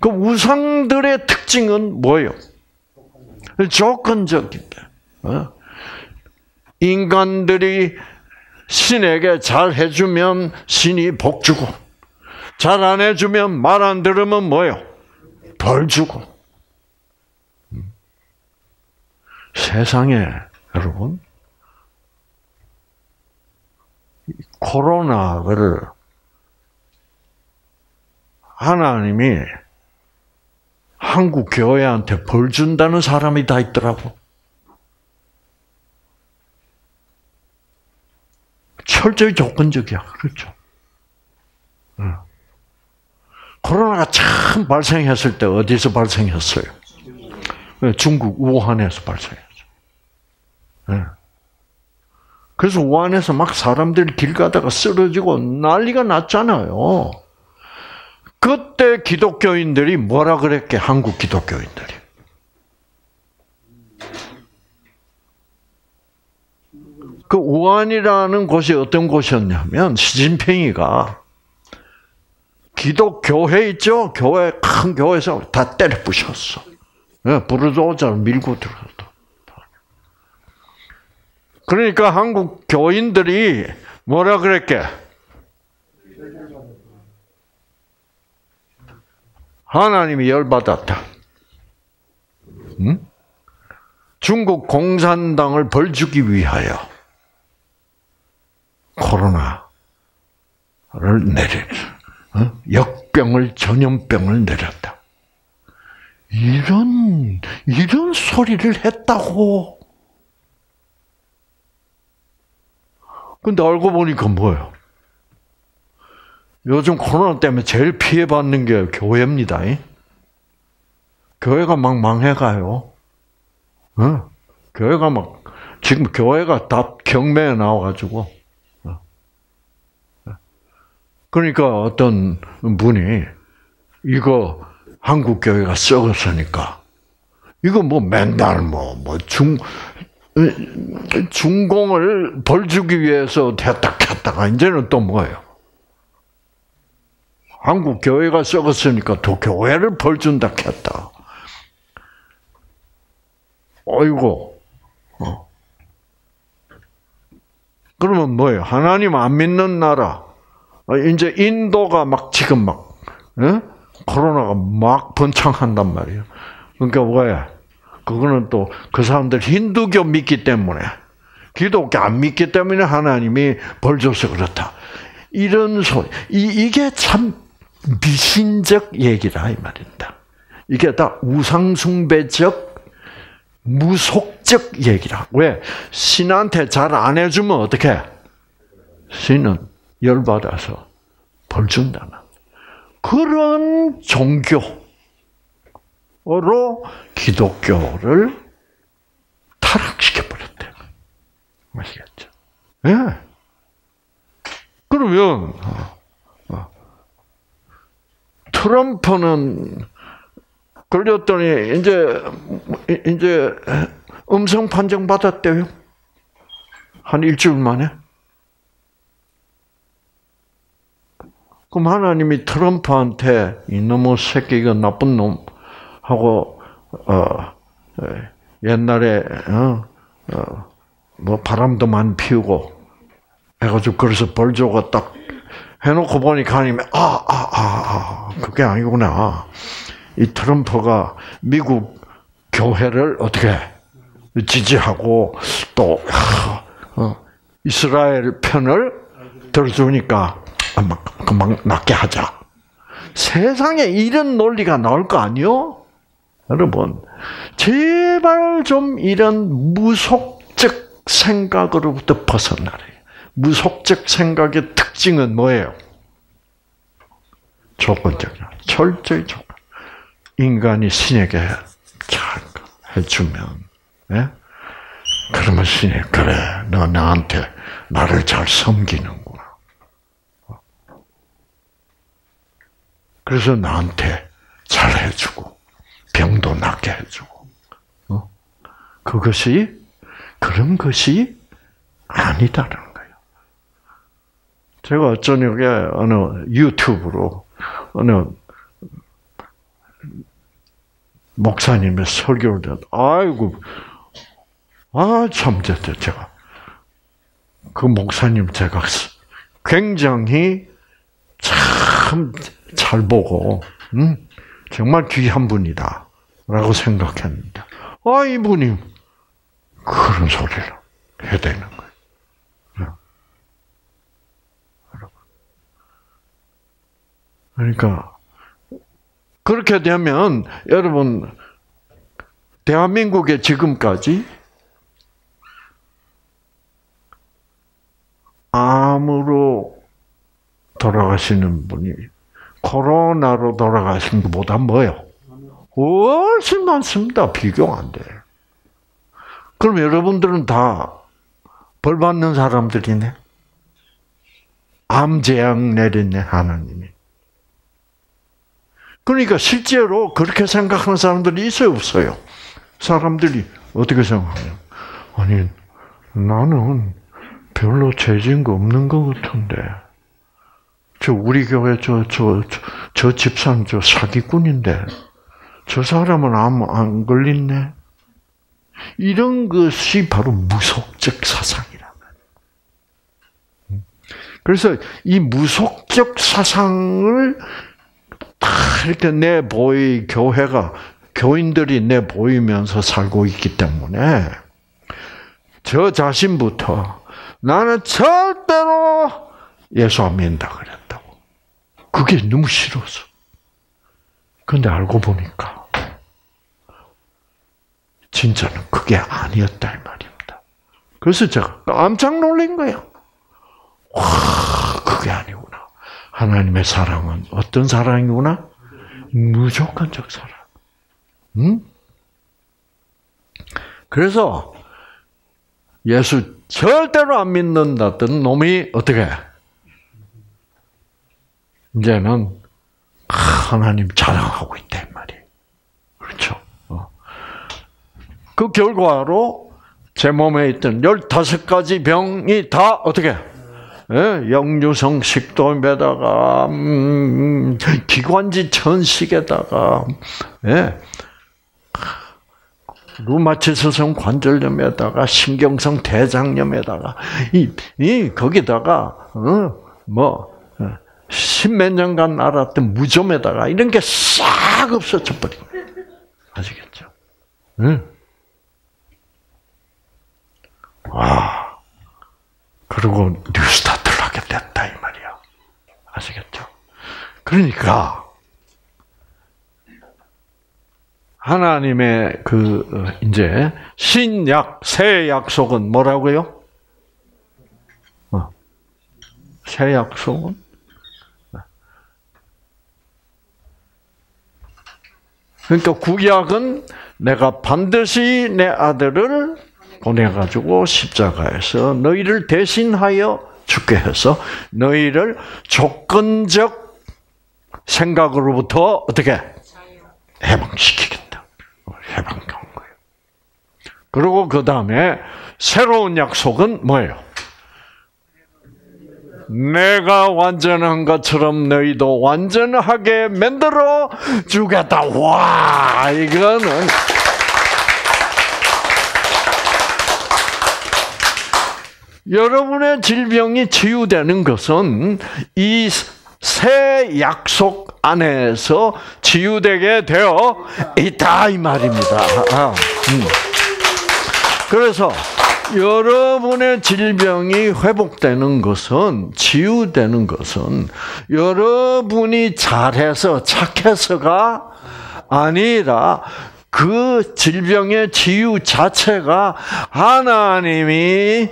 S1: 그 우상들의 특징은 뭐예요? 조건적인데. 어? 인간들이 신에게 잘 해주면 신이 복 주고, 잘 안 해주면 말 안 들으면 뭐예요? 벌 주고. 음. 세상에, 여러분, 코로나를 하나님이 한국 교회한테 벌 준다는 사람이 다 있더라고. 철저히 조건적이야. 그렇죠. 코로나가 참 발생했을 때 어디서 발생했어요? 중국 우한에서 발생했죠. 그래서 우한에서 막 사람들이 길 가다가 쓰러지고 난리가 났잖아요. 그때 기독교인들이 뭐라 그랬게 한국 기독교인들이 그 우한이라는 곳이 어떤 곳이었냐면 시진핑이가 기독교회 있죠? 교회 큰 교회에서 다 때려 부셨어. 예, 부르도자를 밀고 들어갔다. 그러니까 한국 교인들이 뭐라 그랬게? 하나님이 열받았다. 응? 중국 공산당을 벌주기 위하여 코로나를 내려 어? 역병을 전염병을 내렸다. 이런 이런 소리를 했다고. 근데 알고 보니까 뭐예요? 요즘 코로나 때문에 제일 피해받는 게 교회입니다. 교회가 막 망해가요. 어? 교회가 막, 지금 교회가 다 경매에 나와가지고. 어? 그러니까 어떤 분이 이거 한국 교회가 썩었으니까 이거 뭐 맨날 뭐, 뭐 중, 중공을 벌 주기 위해서 됐다 켰다가 이제는 또 뭐예요? 한국 교회가 썩었으니까 또 교회를 벌 준다 했다. 어이고. 어. 그러면 뭐예요? 하나님 안 믿는 나라. 어, 이제 인도가 막 지금 막 에? 코로나가 막 번창한단 말이에요. 그러니까 왜? 그거는 또 그 사람들 힌두교 믿기 때문에 기독교 안 믿기 때문에 하나님이 벌 줘서 그렇다. 이런 소리. 이, 이게 참 미신적 얘기라 이 말입니다. 이게 다 우상숭배적 무속적 얘기라. 왜? 신한테 잘 안 해주면 어떻게? 신은 열받아서 벌 준다는 그런 종교 로 기독교를 타락시켜 버렸대. 아시겠죠? 예. 네. 그러면, 트럼프는 걸렸더니 이제 이제 음성 판정 받았대요. 한 일주일 만에. 그럼 하나님이 트럼프한테 이놈의 새끼 가 나쁜 놈 하고 어, 옛날에 어, 어, 뭐 바람도 많이 피우고 해가지고 그래서 벌 줘가 딱 해놓고 보니까 하나님이 아, 아, 아, 아, 그게 아니구나. 이 트럼프가 미국 교회를 어떻게 지지하고 또 어, 이스라엘 편을 들어주니까 금방 낫게 하자. 세상에 이런 논리가 나올 거 아니요? 여러분, 제발 좀 이런 무속적 생각으로부터 벗어나래요. 무속적 생각의 특징은 뭐예요? 조건적이야. 철저히 조건. 인간이 신에게 잘 해주면, 예? 그러면 신이, 그래, 너 나한테 나를 잘 섬기는구나. 그래서 나한테 잘 해주고, 병도 낫게 해주고, 어? 그것이, 그런 것이 아니다는 거예요. 제가 저녁에 어느 유튜브로 어느 목사님의 설교를 듣 아이고, 아, 참, 제가. 그 목사님 제가 굉장히 참 잘 보고, 음, 정말 귀한 분이다. 라고 생각했는데, 아, 이분이 그런 소리를 해야 되는 거예요. 그러니까, 그렇게 되면, 여러분, 대한민국에 지금까지 암으로 돌아가시는 분이 코로나로 돌아가신 것보다 뭐요? 훨씬 많습니다. 비교가 안 돼. 그럼 여러분들은 다 벌 받는 사람들이네. 암 재앙 내리네 하나님이. 그러니까 실제로 그렇게 생각하는 사람들이 있어요, 없어요? 사람들이 어떻게 생각해요? 아니, 나는 별로 죄진 거 없는 것 같은데. 저 우리 교회 저 저저저 집사람 저 사기꾼인데 저 사람은 아무 안 걸린네. 이런 것이 바로 무속적 말이에요. 그래서 이 무속적 사상을 다 이렇게 내 보이 교회가 교인들이 내 보이면서 살고 있기 때문에 저 자신부터 나는 절대로 예수 안 믿는다 그랬다고. 그게 너무 싫어서. 근데 알고 보니까 진짜는 그게 아니었다 이 말입니다. 그래서 제가 깜짝 놀란 거예요. 와, 그게 아니구나. 하나님의 사랑은 어떤 사랑이구나? 무조건적 사랑. 응? 그래서 예수 절대로 안 믿는다던 놈이 어떻게? 이제는 하나님 자랑하고 있다 말이에요. 그렇죠? 어. 그 결과로 제 몸에 있던 15가지 병이 다 어떻게? 예, 영유성 식도염에다가 음, 기관지 천식에다가 예, 루마티스성 관절염에다가 신경성 대장염에다가 이, 이 거기다가 어, 뭐 어, 십몇 년간 알았던 무좀에다가 이런 게 싹 없어져 버린 아시겠죠? 응. 와. 그리고 뉴스타트를 하게 됐다 이 말이야. 아시겠죠? 그러니까 하나님의 그 어, 이제 신약 새 약속은 뭐라고요? 어. 새 약속은 그러니까 구약은 내가 반드시 내 아들을 보내가지고 십자가에서 너희를 대신하여 죽게 해서 너희를 조건적 생각으로부터 어떻게 해방시키겠다. 해방한 거예요. 그리고 그 다음에 새로운 약속은 뭐예요? 내가 완전한 것처럼 너희도 완전하게 만들어 주겠다. 와, 이거는 여러분의 질병이 치유되는 것은 이 새 약속 안에서 치유되게 되어 있다 이 말입니다. 아, 음. 그래서 여러분의 질병이 회복되는 것은 치유되는 것은 여러분이 잘해서 착해서가 아니라 그 질병의 치유 자체가 하나님이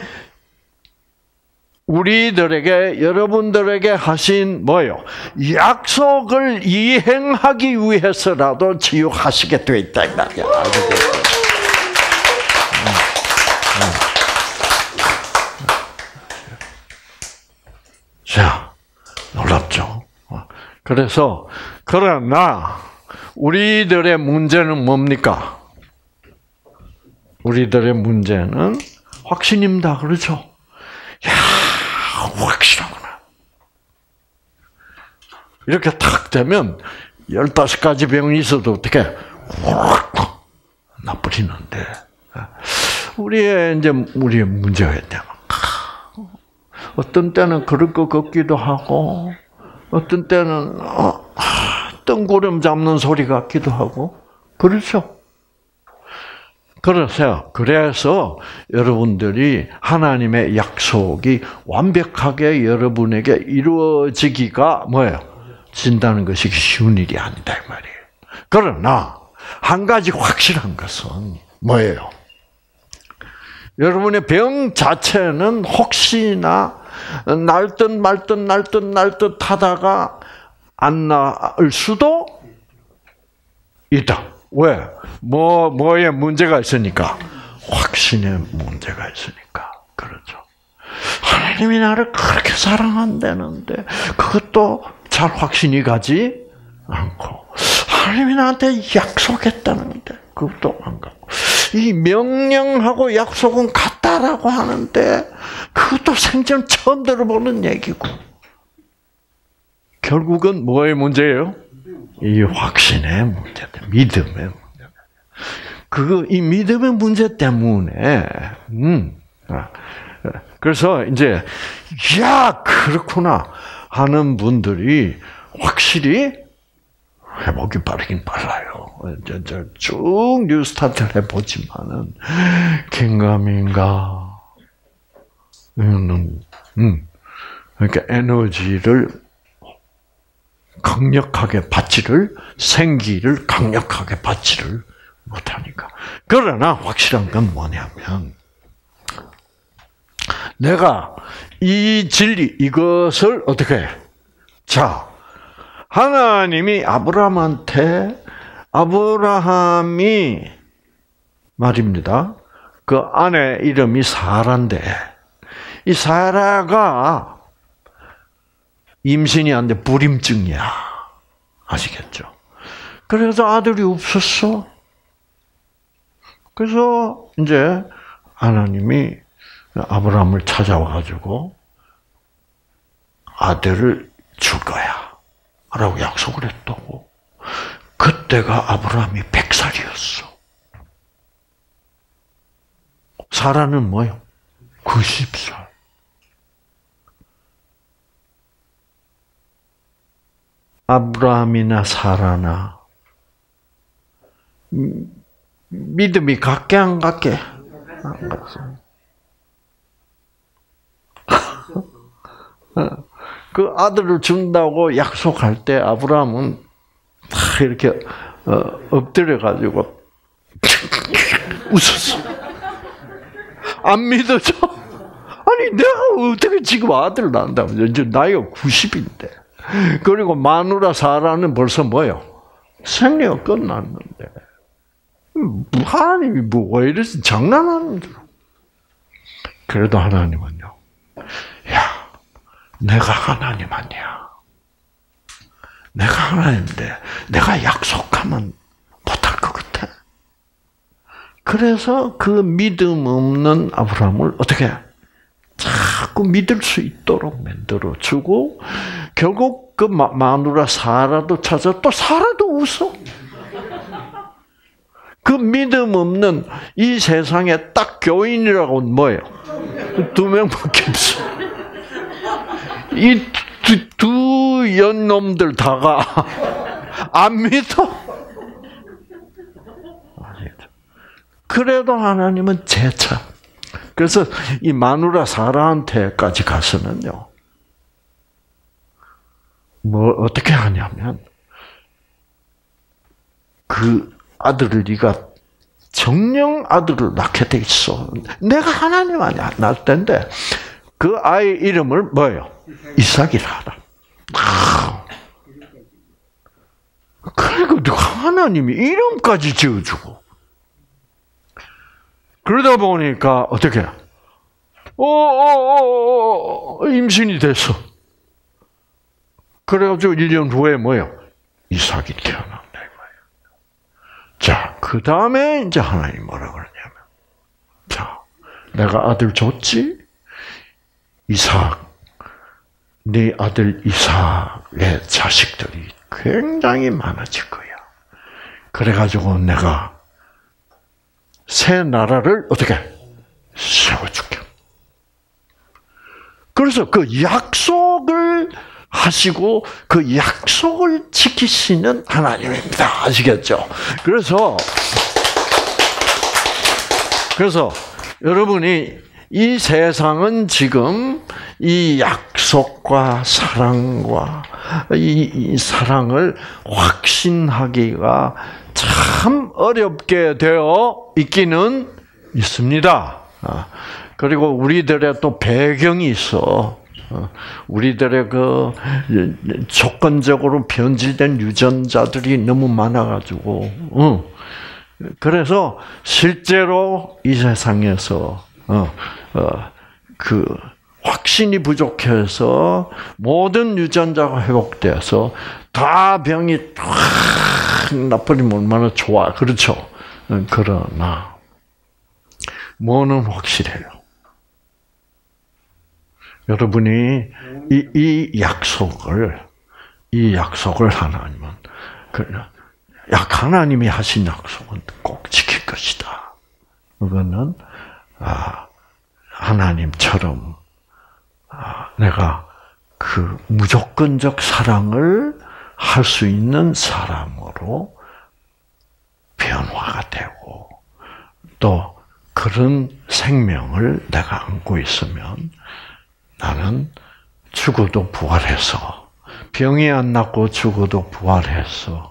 S1: 우리들에게 여러분들에게 하신 뭐요? 약속을 이행하기 위해서라도 치유하시게 돼 있다 이 말이야. 자, 놀랍죠? 그래서, 그러나, 우리들의 문제는 뭡니까? 우리들의 문제는 확신입니다. 그렇죠? 야, 확실하구나. 이렇게 탁 되면, 15가지 병이 있어도 어떻게, 확 나버리는데, 우리의, 이제, 우리의 문제가 있냐면, 어떤 때는 그럴 것 같기도 하고, 어떤 때는 어, 뜬구름 잡는 소리 같기도 하고, 그렇죠? 그러세요. 그래서 여러분들이 하나님의 약속이 완벽하게 여러분에게 이루어지기가 뭐예요? 진다는 것이 쉬운 일이 아니다 이 말이에요. 그러나 한 가지 확실한 것은 뭐예요? 여러분의 병 자체는 혹시나 날 듯 말 듯 날 듯 날 듯 하다가 안 나을 수도 있다. 왜? 뭐, 뭐에 문제가 있으니까? 확신의 문제가 있으니까. 그렇죠. 하나님이 나를 그렇게 사랑한다는데, 그것도 잘 확신이 가지 않고, 하나님이 나한테 약속했다는데, 그것도 안 가고, 이 명령하고 약속은 같다라고 하는데, 그것도 생전 처음 들어보는 얘기고. 결국은 뭐의 문제예요? 이 확신의 문제, 믿음의 문제. 그거 이 믿음의 문제 때문에, 음, 아, 그래서 이제 야 그렇구나 하는 분들이 확실히 회복이 빠르긴 빨라요. 쭉 뉴스타트를 해보지만은 긴가민가 음, 음. 그러니까 에너지를 강력하게 받지를 생기를 강력하게 받지를 못하니까. 그러나 확실한 건 뭐냐면 내가 이 진리 이것을 어떻게 해? 자 하나님이 아브라함한테 아브라함이 말입니다. 그 아내 이름이 사라인데 이 사라가 임신이 안 돼 불임증이야. 아시겠죠? 그래서 아들이 없었어. 그래서 이제 하나님이 아브라함을 찾아와 가지고 아들을 줄 거야. 라고 약속을 했다고. 그때가 아브라함이 100살이었어. 사라는 뭐요? 90살. 아브라함이나 사라나 믿음이 같게 안 같게 안 같습니다. 그 아들을 준다고 약속할 때 아브라함은 딱 이렇게 어, 엎드려 가지고 [laughs] 웃었어. 안 믿어져? 아니 내가 어떻게 지금 아들 낳는다고? 이제 나이가 90인데. 그리고 마누라 사라는 벌써 뭐요? 생리가 끝났는데. 하나님이 뭐가 이래서 장난하는 줄. 그래도 하나님은요. 야, 내가 하나님 아니야. 내가 하나님인데 내가 약속하면 못할 것 같아. 그래서 그 믿음 없는 아브라함을 어떻게 자꾸 믿을 수 있도록 만들어 주고 결국 그 마누라 사라도 찾아 또 사라도 웃어. 그 믿음 없는 이 세상에 딱 교인이라고는 뭐예요? 두 명밖에 없어. 이 두, 두 그 연놈들 다가 [laughs] 안 믿어. 그래도 하나님은 재차. 그래서 이 마누라 사라한테까지 가서는요. 뭐 어떻게 하냐면 그 아들을 네가 정령 아들을 낳게 돼 있어. 내가 하나님 아니야. 낳을 텐데 그 아이 이름을 뭐예요? 이삭이라 하라. 그리고 하나님이 이름까지 지어주고 그러다 보니까 어떻게? 어, 어, 어, 어, 임신이 됐어. 그래가지고 1년 후에 뭐요? 이삭이 태어난다 이거예요. 자, 그 다음에 이제 하나님 뭐라 그러냐면, 자, 내가 아들 줬지? 이삭, 네 아들 이삭의 자식들이 굉장히 많아질 거야. 그래가지고 내가 새 나라를 어떻게 세워줄게. 그래서 그 약속을 하시고 그 약속을 지키시는 하나님입니다. 아시겠죠? 그래서 그래서 여러분이 이 세상은 지금 이 약속과 사랑과 이, 이 사랑을 확신하기가 참 어렵게 되어 있기는 있습니다. 아, 그리고 우리들의 또 배경이 있어. 어, 우리들의 그 조건적으로 변질된 유전자들이 너무 많아가지고, 그래서 실제로 이 세상에서 어, 어, 그 확신이 부족해서 모든 유전자가 회복돼서 다 병이 확 나버리면 얼마나 좋아. 그렇죠? 그러나, 뭐는 확실해요. 여러분이 이, 이 약속을, 이 약속을 하나님은, 그, 약 하나님이 하신 약속은 꼭 지킬 것이다. 그거는, 아, 하나님처럼, 아, 내가 그 무조건적 사랑을 할 수 있는 사람으로 변화가 되고, 또 그런 생명을 내가 안고 있으면 나는 죽어도 부활해서 병이 안 낫고 죽어도 부활해서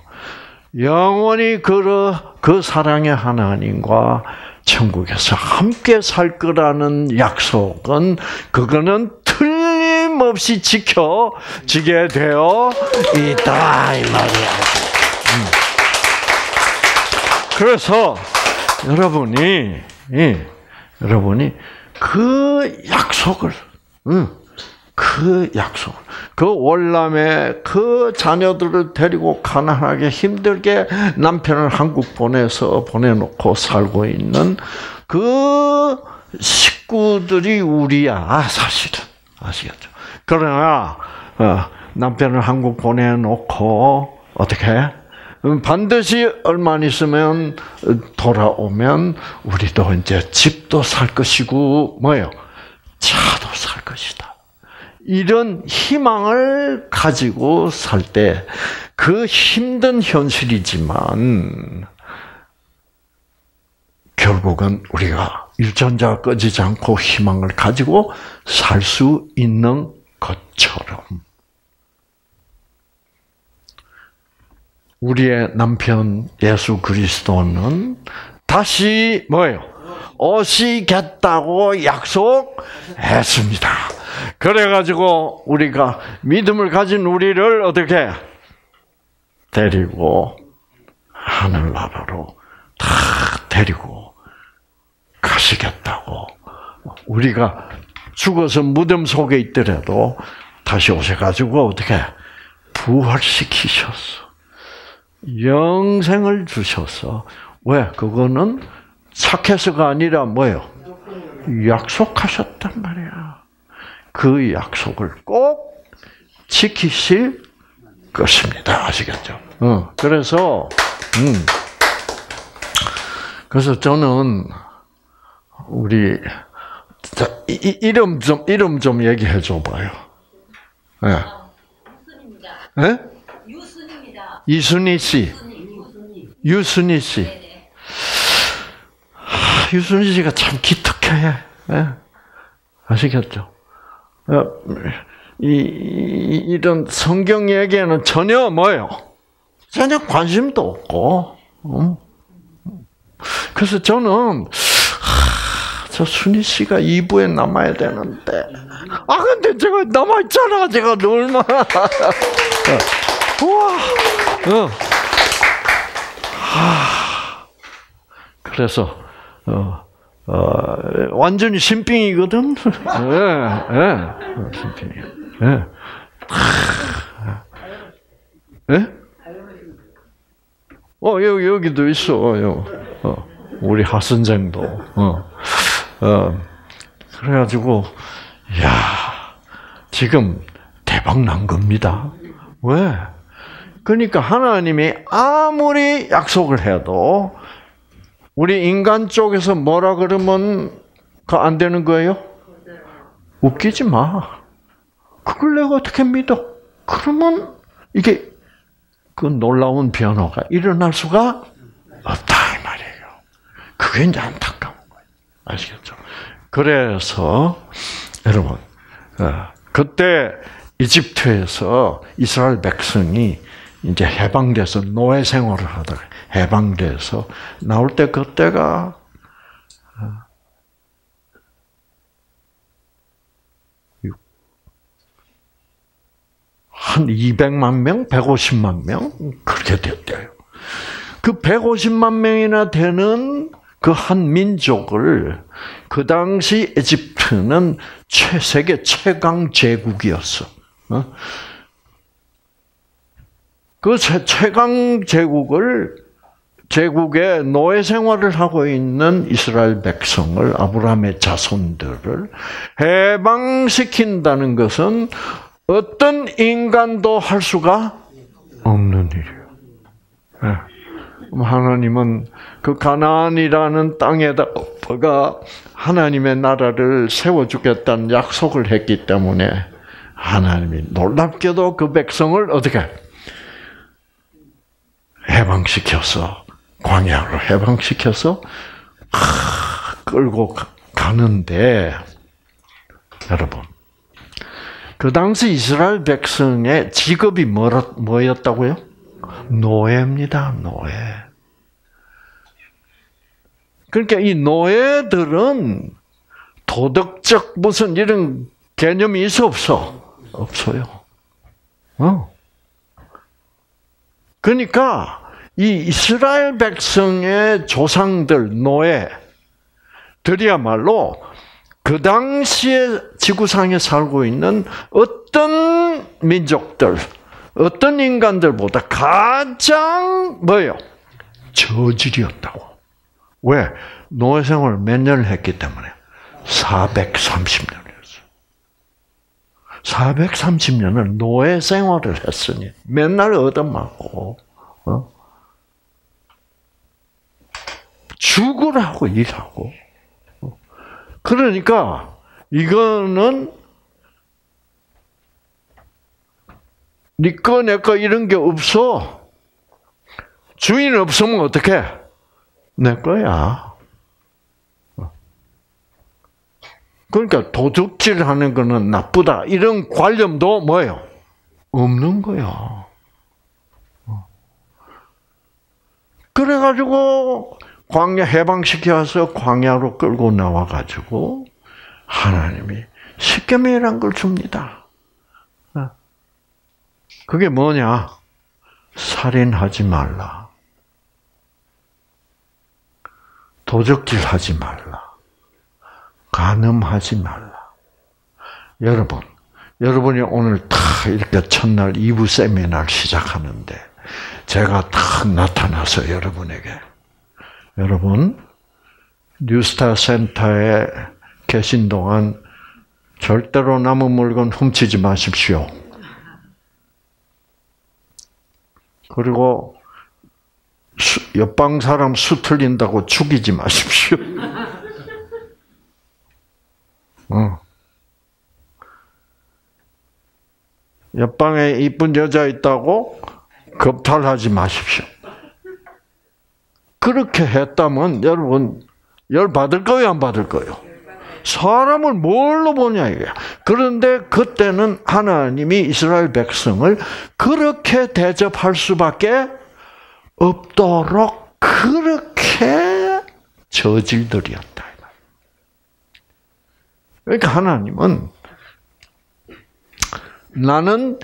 S1: 영원히 그, 그 사랑의 하나님과 천국에서 함께 살 거라는 약속은 그거는 틀림없이 지켜지게 되어 있다 이 말이야. 음. 그래서 여러분이 예, 여러분이 그 약속을 응, 그 약속, 그 월남에 그 자녀들을 데리고 가난하게 힘들게 남편을 한국 보내서 보내놓고 살고 있는 그 식구들이 우리야, 사실은. 아시겠죠? 그러나, 어, 남편을 한국 보내놓고, 어떻게? 반드시 얼마 있으면 돌아오면 우리도 이제 집도 살 것이고, 뭐예요? 차도 살 것이다. 이런 희망을 가지고 살 때 그 힘든 현실이지만 결국은 우리가 유전자가 꺼지지 않고 희망을 가지고 살 수 있는 것처럼 우리의 남편 예수 그리스도는 다시 뭐예요? 오시겠다고 약속했습니다. 그래가지고 우리가 믿음을 가진 우리를 어떻게 데리고 하늘나라로 다 데리고 가시겠다고 우리가 죽어서 무덤 속에 있더라도 다시 오셔가지고 어떻게 부활시키셨어. 영생을 주셔서 왜 그거는 착해서가 아니라 뭐요? 약속하셨단 말이야. 그 약속을 꼭 지키실 것입니다. 아시겠죠? 어, 그래서, 음, 그래서 저는 우리 이, 이름 좀 이름 좀 얘기해 줘 봐요. 네. 네? 유순입니다. 이순희 씨. 유순희 씨. 유순희 씨가 참 기특해. 네? 아시겠죠? 어, 이, 이런 성경 얘기에는 전혀 뭐예요? 전혀 관심도 없고. 음. 그래서 저는 저 순희 씨가 2부에 남아야 되는데. 아, 근데 제가 남아 있잖아. 제가 얼마나. [laughs] 우와. 어. 하. 그래서, 어, 어, 완전히 신빙이거든. 예, 예. 신빙이야. 예. 예? 어, 여기, 여기도 있어. 어, 우리 하선생도. 어. 어, 그래가지고, 야 지금 대박 난 겁니다. 왜? 그러니까 하나님이 아무리 약속을 해도 우리 인간 쪽에서 뭐라 그러면 그안 되는 거예요? 웃기지 마. 그걸 내가 어떻게 믿어? 그러면 이게 그 놀라운 변화가 일어날 수가 없다 이 말이에요. 그게 이제 안타까운 거예요. 아시겠죠? 그래서 여러분 어, 그때 이집트에서 이스라엘 백성이 이제 해방돼서 노예 생활을 하다가 해방돼서 나올 때 그때가 어, 한 200만 명, 150만 명 그렇게 됐대요. 그 150만 명이나 되는 그 한 민족을 그 당시 에집트는 세계 최강 제국이었어. 어? 그 최강 제국을 제국의 노예 생활을 하고 있는 이스라엘 백성을 아브라함의 자손들을 해방시킨다는 것은 어떤 인간도 할 수가 없는 일이에요. 네. 하나님은 그 가나안이라는 땅에다가 하나님의 나라를 세워주겠다는 약속을 했기 때문에 하나님이 놀랍게도 그 백성을 어떻게 해방시켜서 광야로 해방시켜서 끌고 가는데 여러분 그 당시 이스라엘 백성의 직업이 뭐였다고요? 노예입니다, 노예. 그러니까 이 노예들은 도덕적 무슨 이런 개념이 있어 없어? 없어요. 어. 그러니까 이 이스라엘 백성의 조상들 노예들이야말로 그 당시에 지구상에 살고 있는 어떤 민족들, 어떤 인간들보다 가장 뭐예요? 저질이었다고. 왜? 노예 생활을 몇 년을 했기 때문에 430년이었어. 430년을 노예 생활을 했으니 맨날 얻어맞고 어? 죽으라고 일하고 그러니까 이거는 니꺼 네 내꺼 이런 게 없어. 주인 없으면 어떻게? 내 거야. 그러니까 도둑질 하는 거는 나쁘다. 이런 관념도 뭐예요? 없는 거야. 그래가지고 광야 해방시켜서 광야로 끌고 나와 가지고 하나님이 십계명이란 걸 줍니다. 어. 그게 뭐냐? 살인하지 말라. 도적질하지 말라. 간음하지 말라. 여러분, 여러분이 오늘 다 이렇게 첫날 2부 세미나를 시작하는데 제가 딱 나타나서 여러분에게 여러분, 뉴스타 센터에 계신 동안 절대로 남은 물건 훔치지 마십시오. 그리고 수, 옆방 사람 수 틀린다고 죽이지 마십시오. [laughs] 어. 옆방에 이쁜 여자 있다고 겁탈하지 마십시오. 그렇게 했다면 여러분 열 받을 거예요, 안 받을 거예요? 사람을 뭘로 보냐 이게. 그런데 그때는 하나님이 이스라엘 백성을 그렇게 대접할 수밖에 없도록 그렇게 저질들이었다. 그러니까 하나님은 나는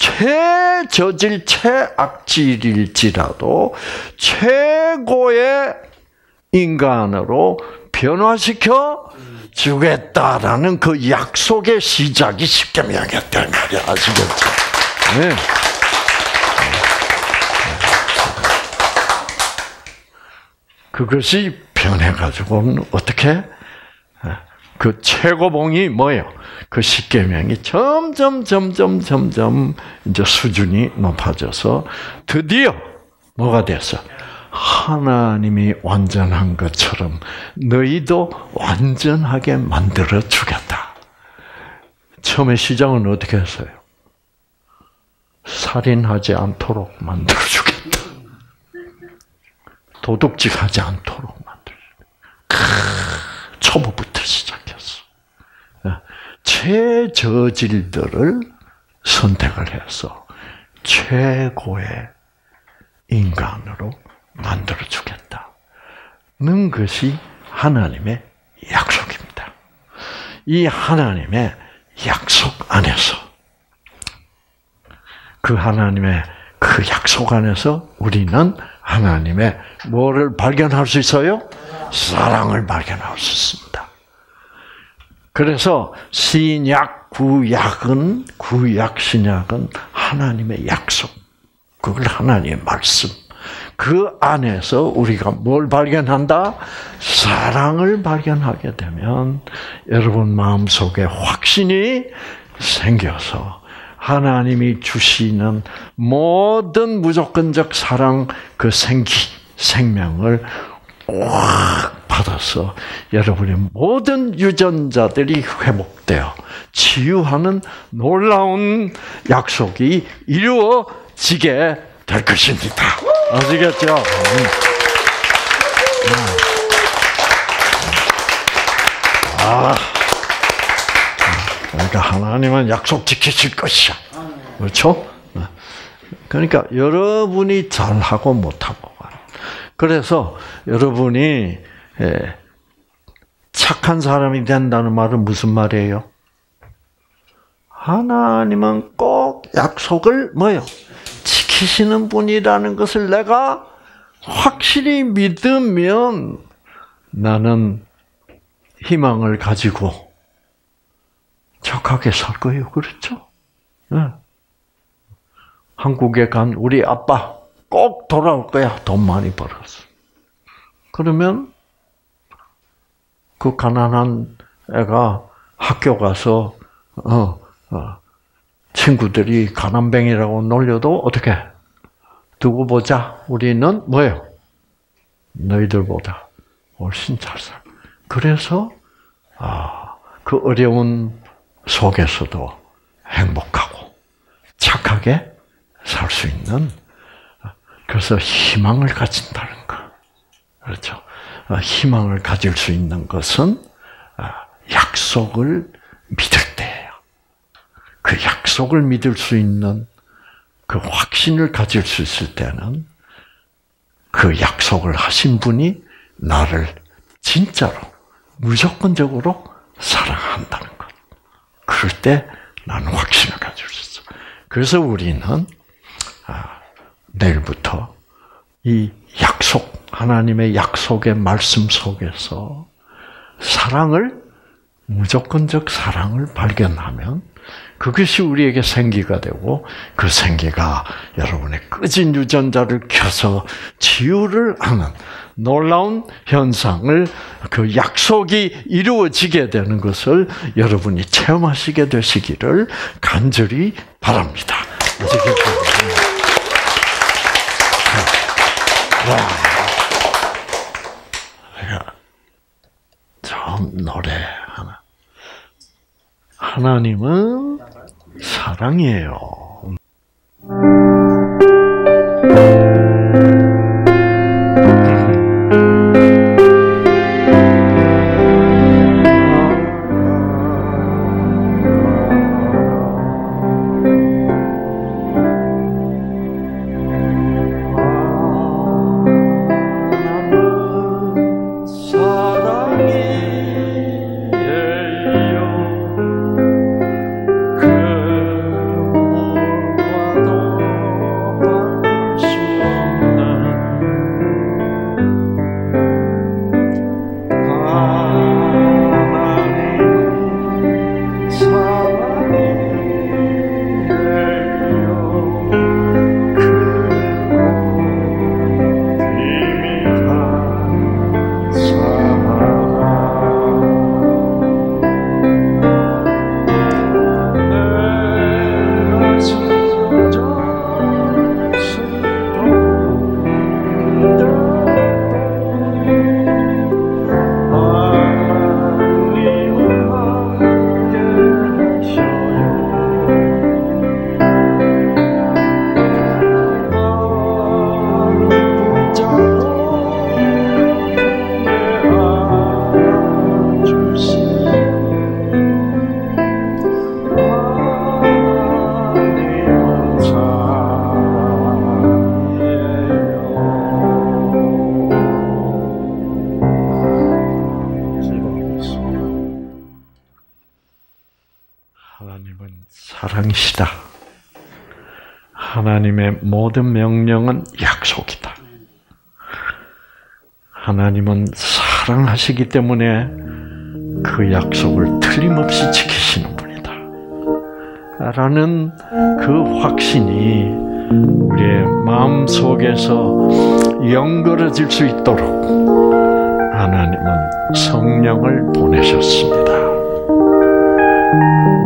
S1: 최저질 최악질일지라도 최고의 인간으로 변화시켜 주겠다라는 그 약속의 시작이 십계명이었단 말이야 아시겠죠? 네. 그것이 변해가지고 어떻게 그 최고봉이 뭐예요? 그 십계명이 점점 점점 점점 이제 수준이 높아져서 드디어 뭐가 됐어? 하나님이 완전한 것처럼 너희도 완전하게 만들어 주겠다. 처음에 시장은 어떻게 했어요? 살인하지 않도록 만들어 주겠다. 도둑질하지 않도록 만들어 주겠다. 초보부터. 최저질들을 선택을 해서 최고의 인간으로 만들어 주겠다는 것이 하나님의 약속입니다. 이 하나님의 약속 안에서 그 하나님의 그 약속 안에서 우리는 하나님의 뭐를 발견할 수 있어요? 사랑을 발견할 수 있습니다. 그래서 신약, 구약은 구약, 신약은 하나님의 약속, 그걸 하나님의 말씀. 그 안에서 우리가 뭘 발견한다? 사랑을 발견하게 되면 여러분 마음속에 확신이 생겨서 하나님이 주시는 모든 무조건적 사랑 그 생기, 생명을 꽉 받아서 여러분의 모든 유전자들이 회복되어 치유하는 놀라운 약속이 이루어지게 될 것입니다. 아시겠죠? 아, 그러니까 하나님은 약속 지키실 것이야. 그렇죠? 그러니까 여러분이 잘하고 못하고 그래서 여러분이 예, 착한 사람이 된다는 말은 무슨 말이에요? 하나님은 꼭 약속을 뭐요? 지키시는 분이라는 것을 내가 확실히 믿으면 나는 희망을 가지고 착하게 살 거예요. 그렇죠? 네. 한국에 간 우리 아빠 꼭 돌아올 거야. 돈 많이 벌어서. 그러면 그 가난한 애가 학교 가서 어, 어, 친구들이 가난뱅이라고 놀려도 어떻게 두고 보자. 우리는 뭐예요? 너희들보다 훨씬 잘 살. 그래서 아, 그 어려운 속에서도 행복하고 착하게 살 수 있는 그래서 희망을 가진다는 거. 그렇죠. 어, 희망을 가질 수 있는 것은 어, 약속을 믿을 때예요. 그 약속을 믿을 수 있는 그 확신을 가질 수 있을 때는 그 약속을 하신 분이 나를 진짜로 무조건적으로 사랑한다는 것. 그럴 때 나는 확신을 가질 수 있어. 그래서 우리는 아, 내일부터 이 약속, 하나님의 약속의 말씀 속에서 사랑을, 무조건적 사랑을 발견하면 그것이 우리에게 생기가 되고 그 생기가 여러분의 끄진 유전자를 켜서 치유를 하는 놀라운 현상을 그 약속이 이루어지게 되는 것을 여러분이 체험하시게 되시기를 간절히 바랍니다. 제가 처음 노래 하나. 하나님은 사랑이에요. 하시기 때문에 그 약속을 틀림없이 지키시는 분이다. 라는 그 확신이 우리의 마음 속에서 연결어질 수 있도록 하나님은 성령을 보내셨습니다.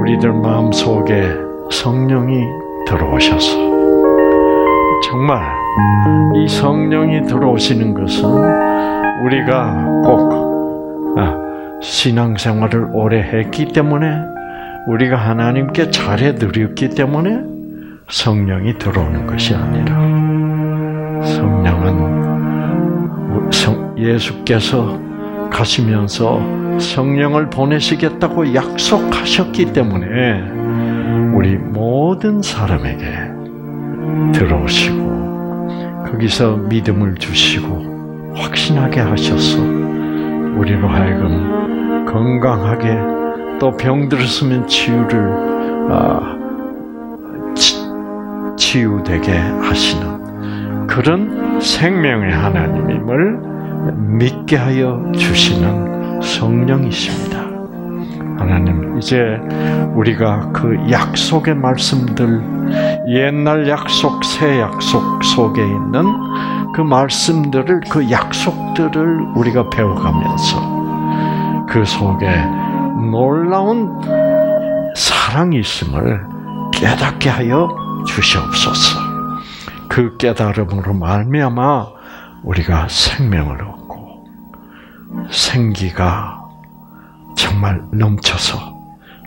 S1: 우리들 마음 속에 성령이 들어오셔서 정말 이 성령이 들어오시는 것은 우리가 꼭 아, 신앙생활을 오래 했기 때문에 우리가 하나님께 잘해 드렸기 때문에 성령이 들어오는 것이 아니라 성령은 예수께서 가시면서 성령을 보내시겠다고 약속하셨기 때문에 우리 모든 사람에게 들어오시고 거기서 믿음을 주시고 확신하게 하셔서 우리로 하여금 건강하게 또 병들었으면 치유를 아, 치 유되게 하시는 그런 생명의 하나님임을 믿게 하여 주시는 성령이십니다. 하나님, 이제 우리가 그 약속의 말씀들, 옛날 약속, 새 약속 속에 있는 그 말씀들을, 그 약속들을 우리가 배워가면서 그 속에 놀라운 사랑이 있음을 깨닫게 하여 주시옵소서. 그 깨달음으로 말미암아 우리가 생명을 얻고 생기가 정말 넘쳐서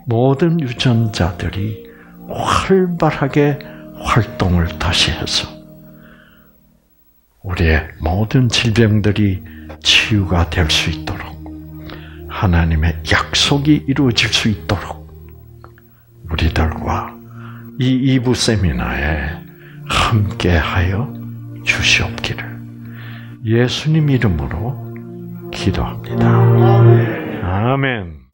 S1: 모든 유전자들이 활발하게 활동을 다시 해서 우리의 모든 질병들이 치유가 될 수 있도록 하나님의 약속이 이루어질 수 있도록 우리들과 이 이부 세미나에 함께하여 주시옵기를 예수님 이름으로 기도합니다. 아멘.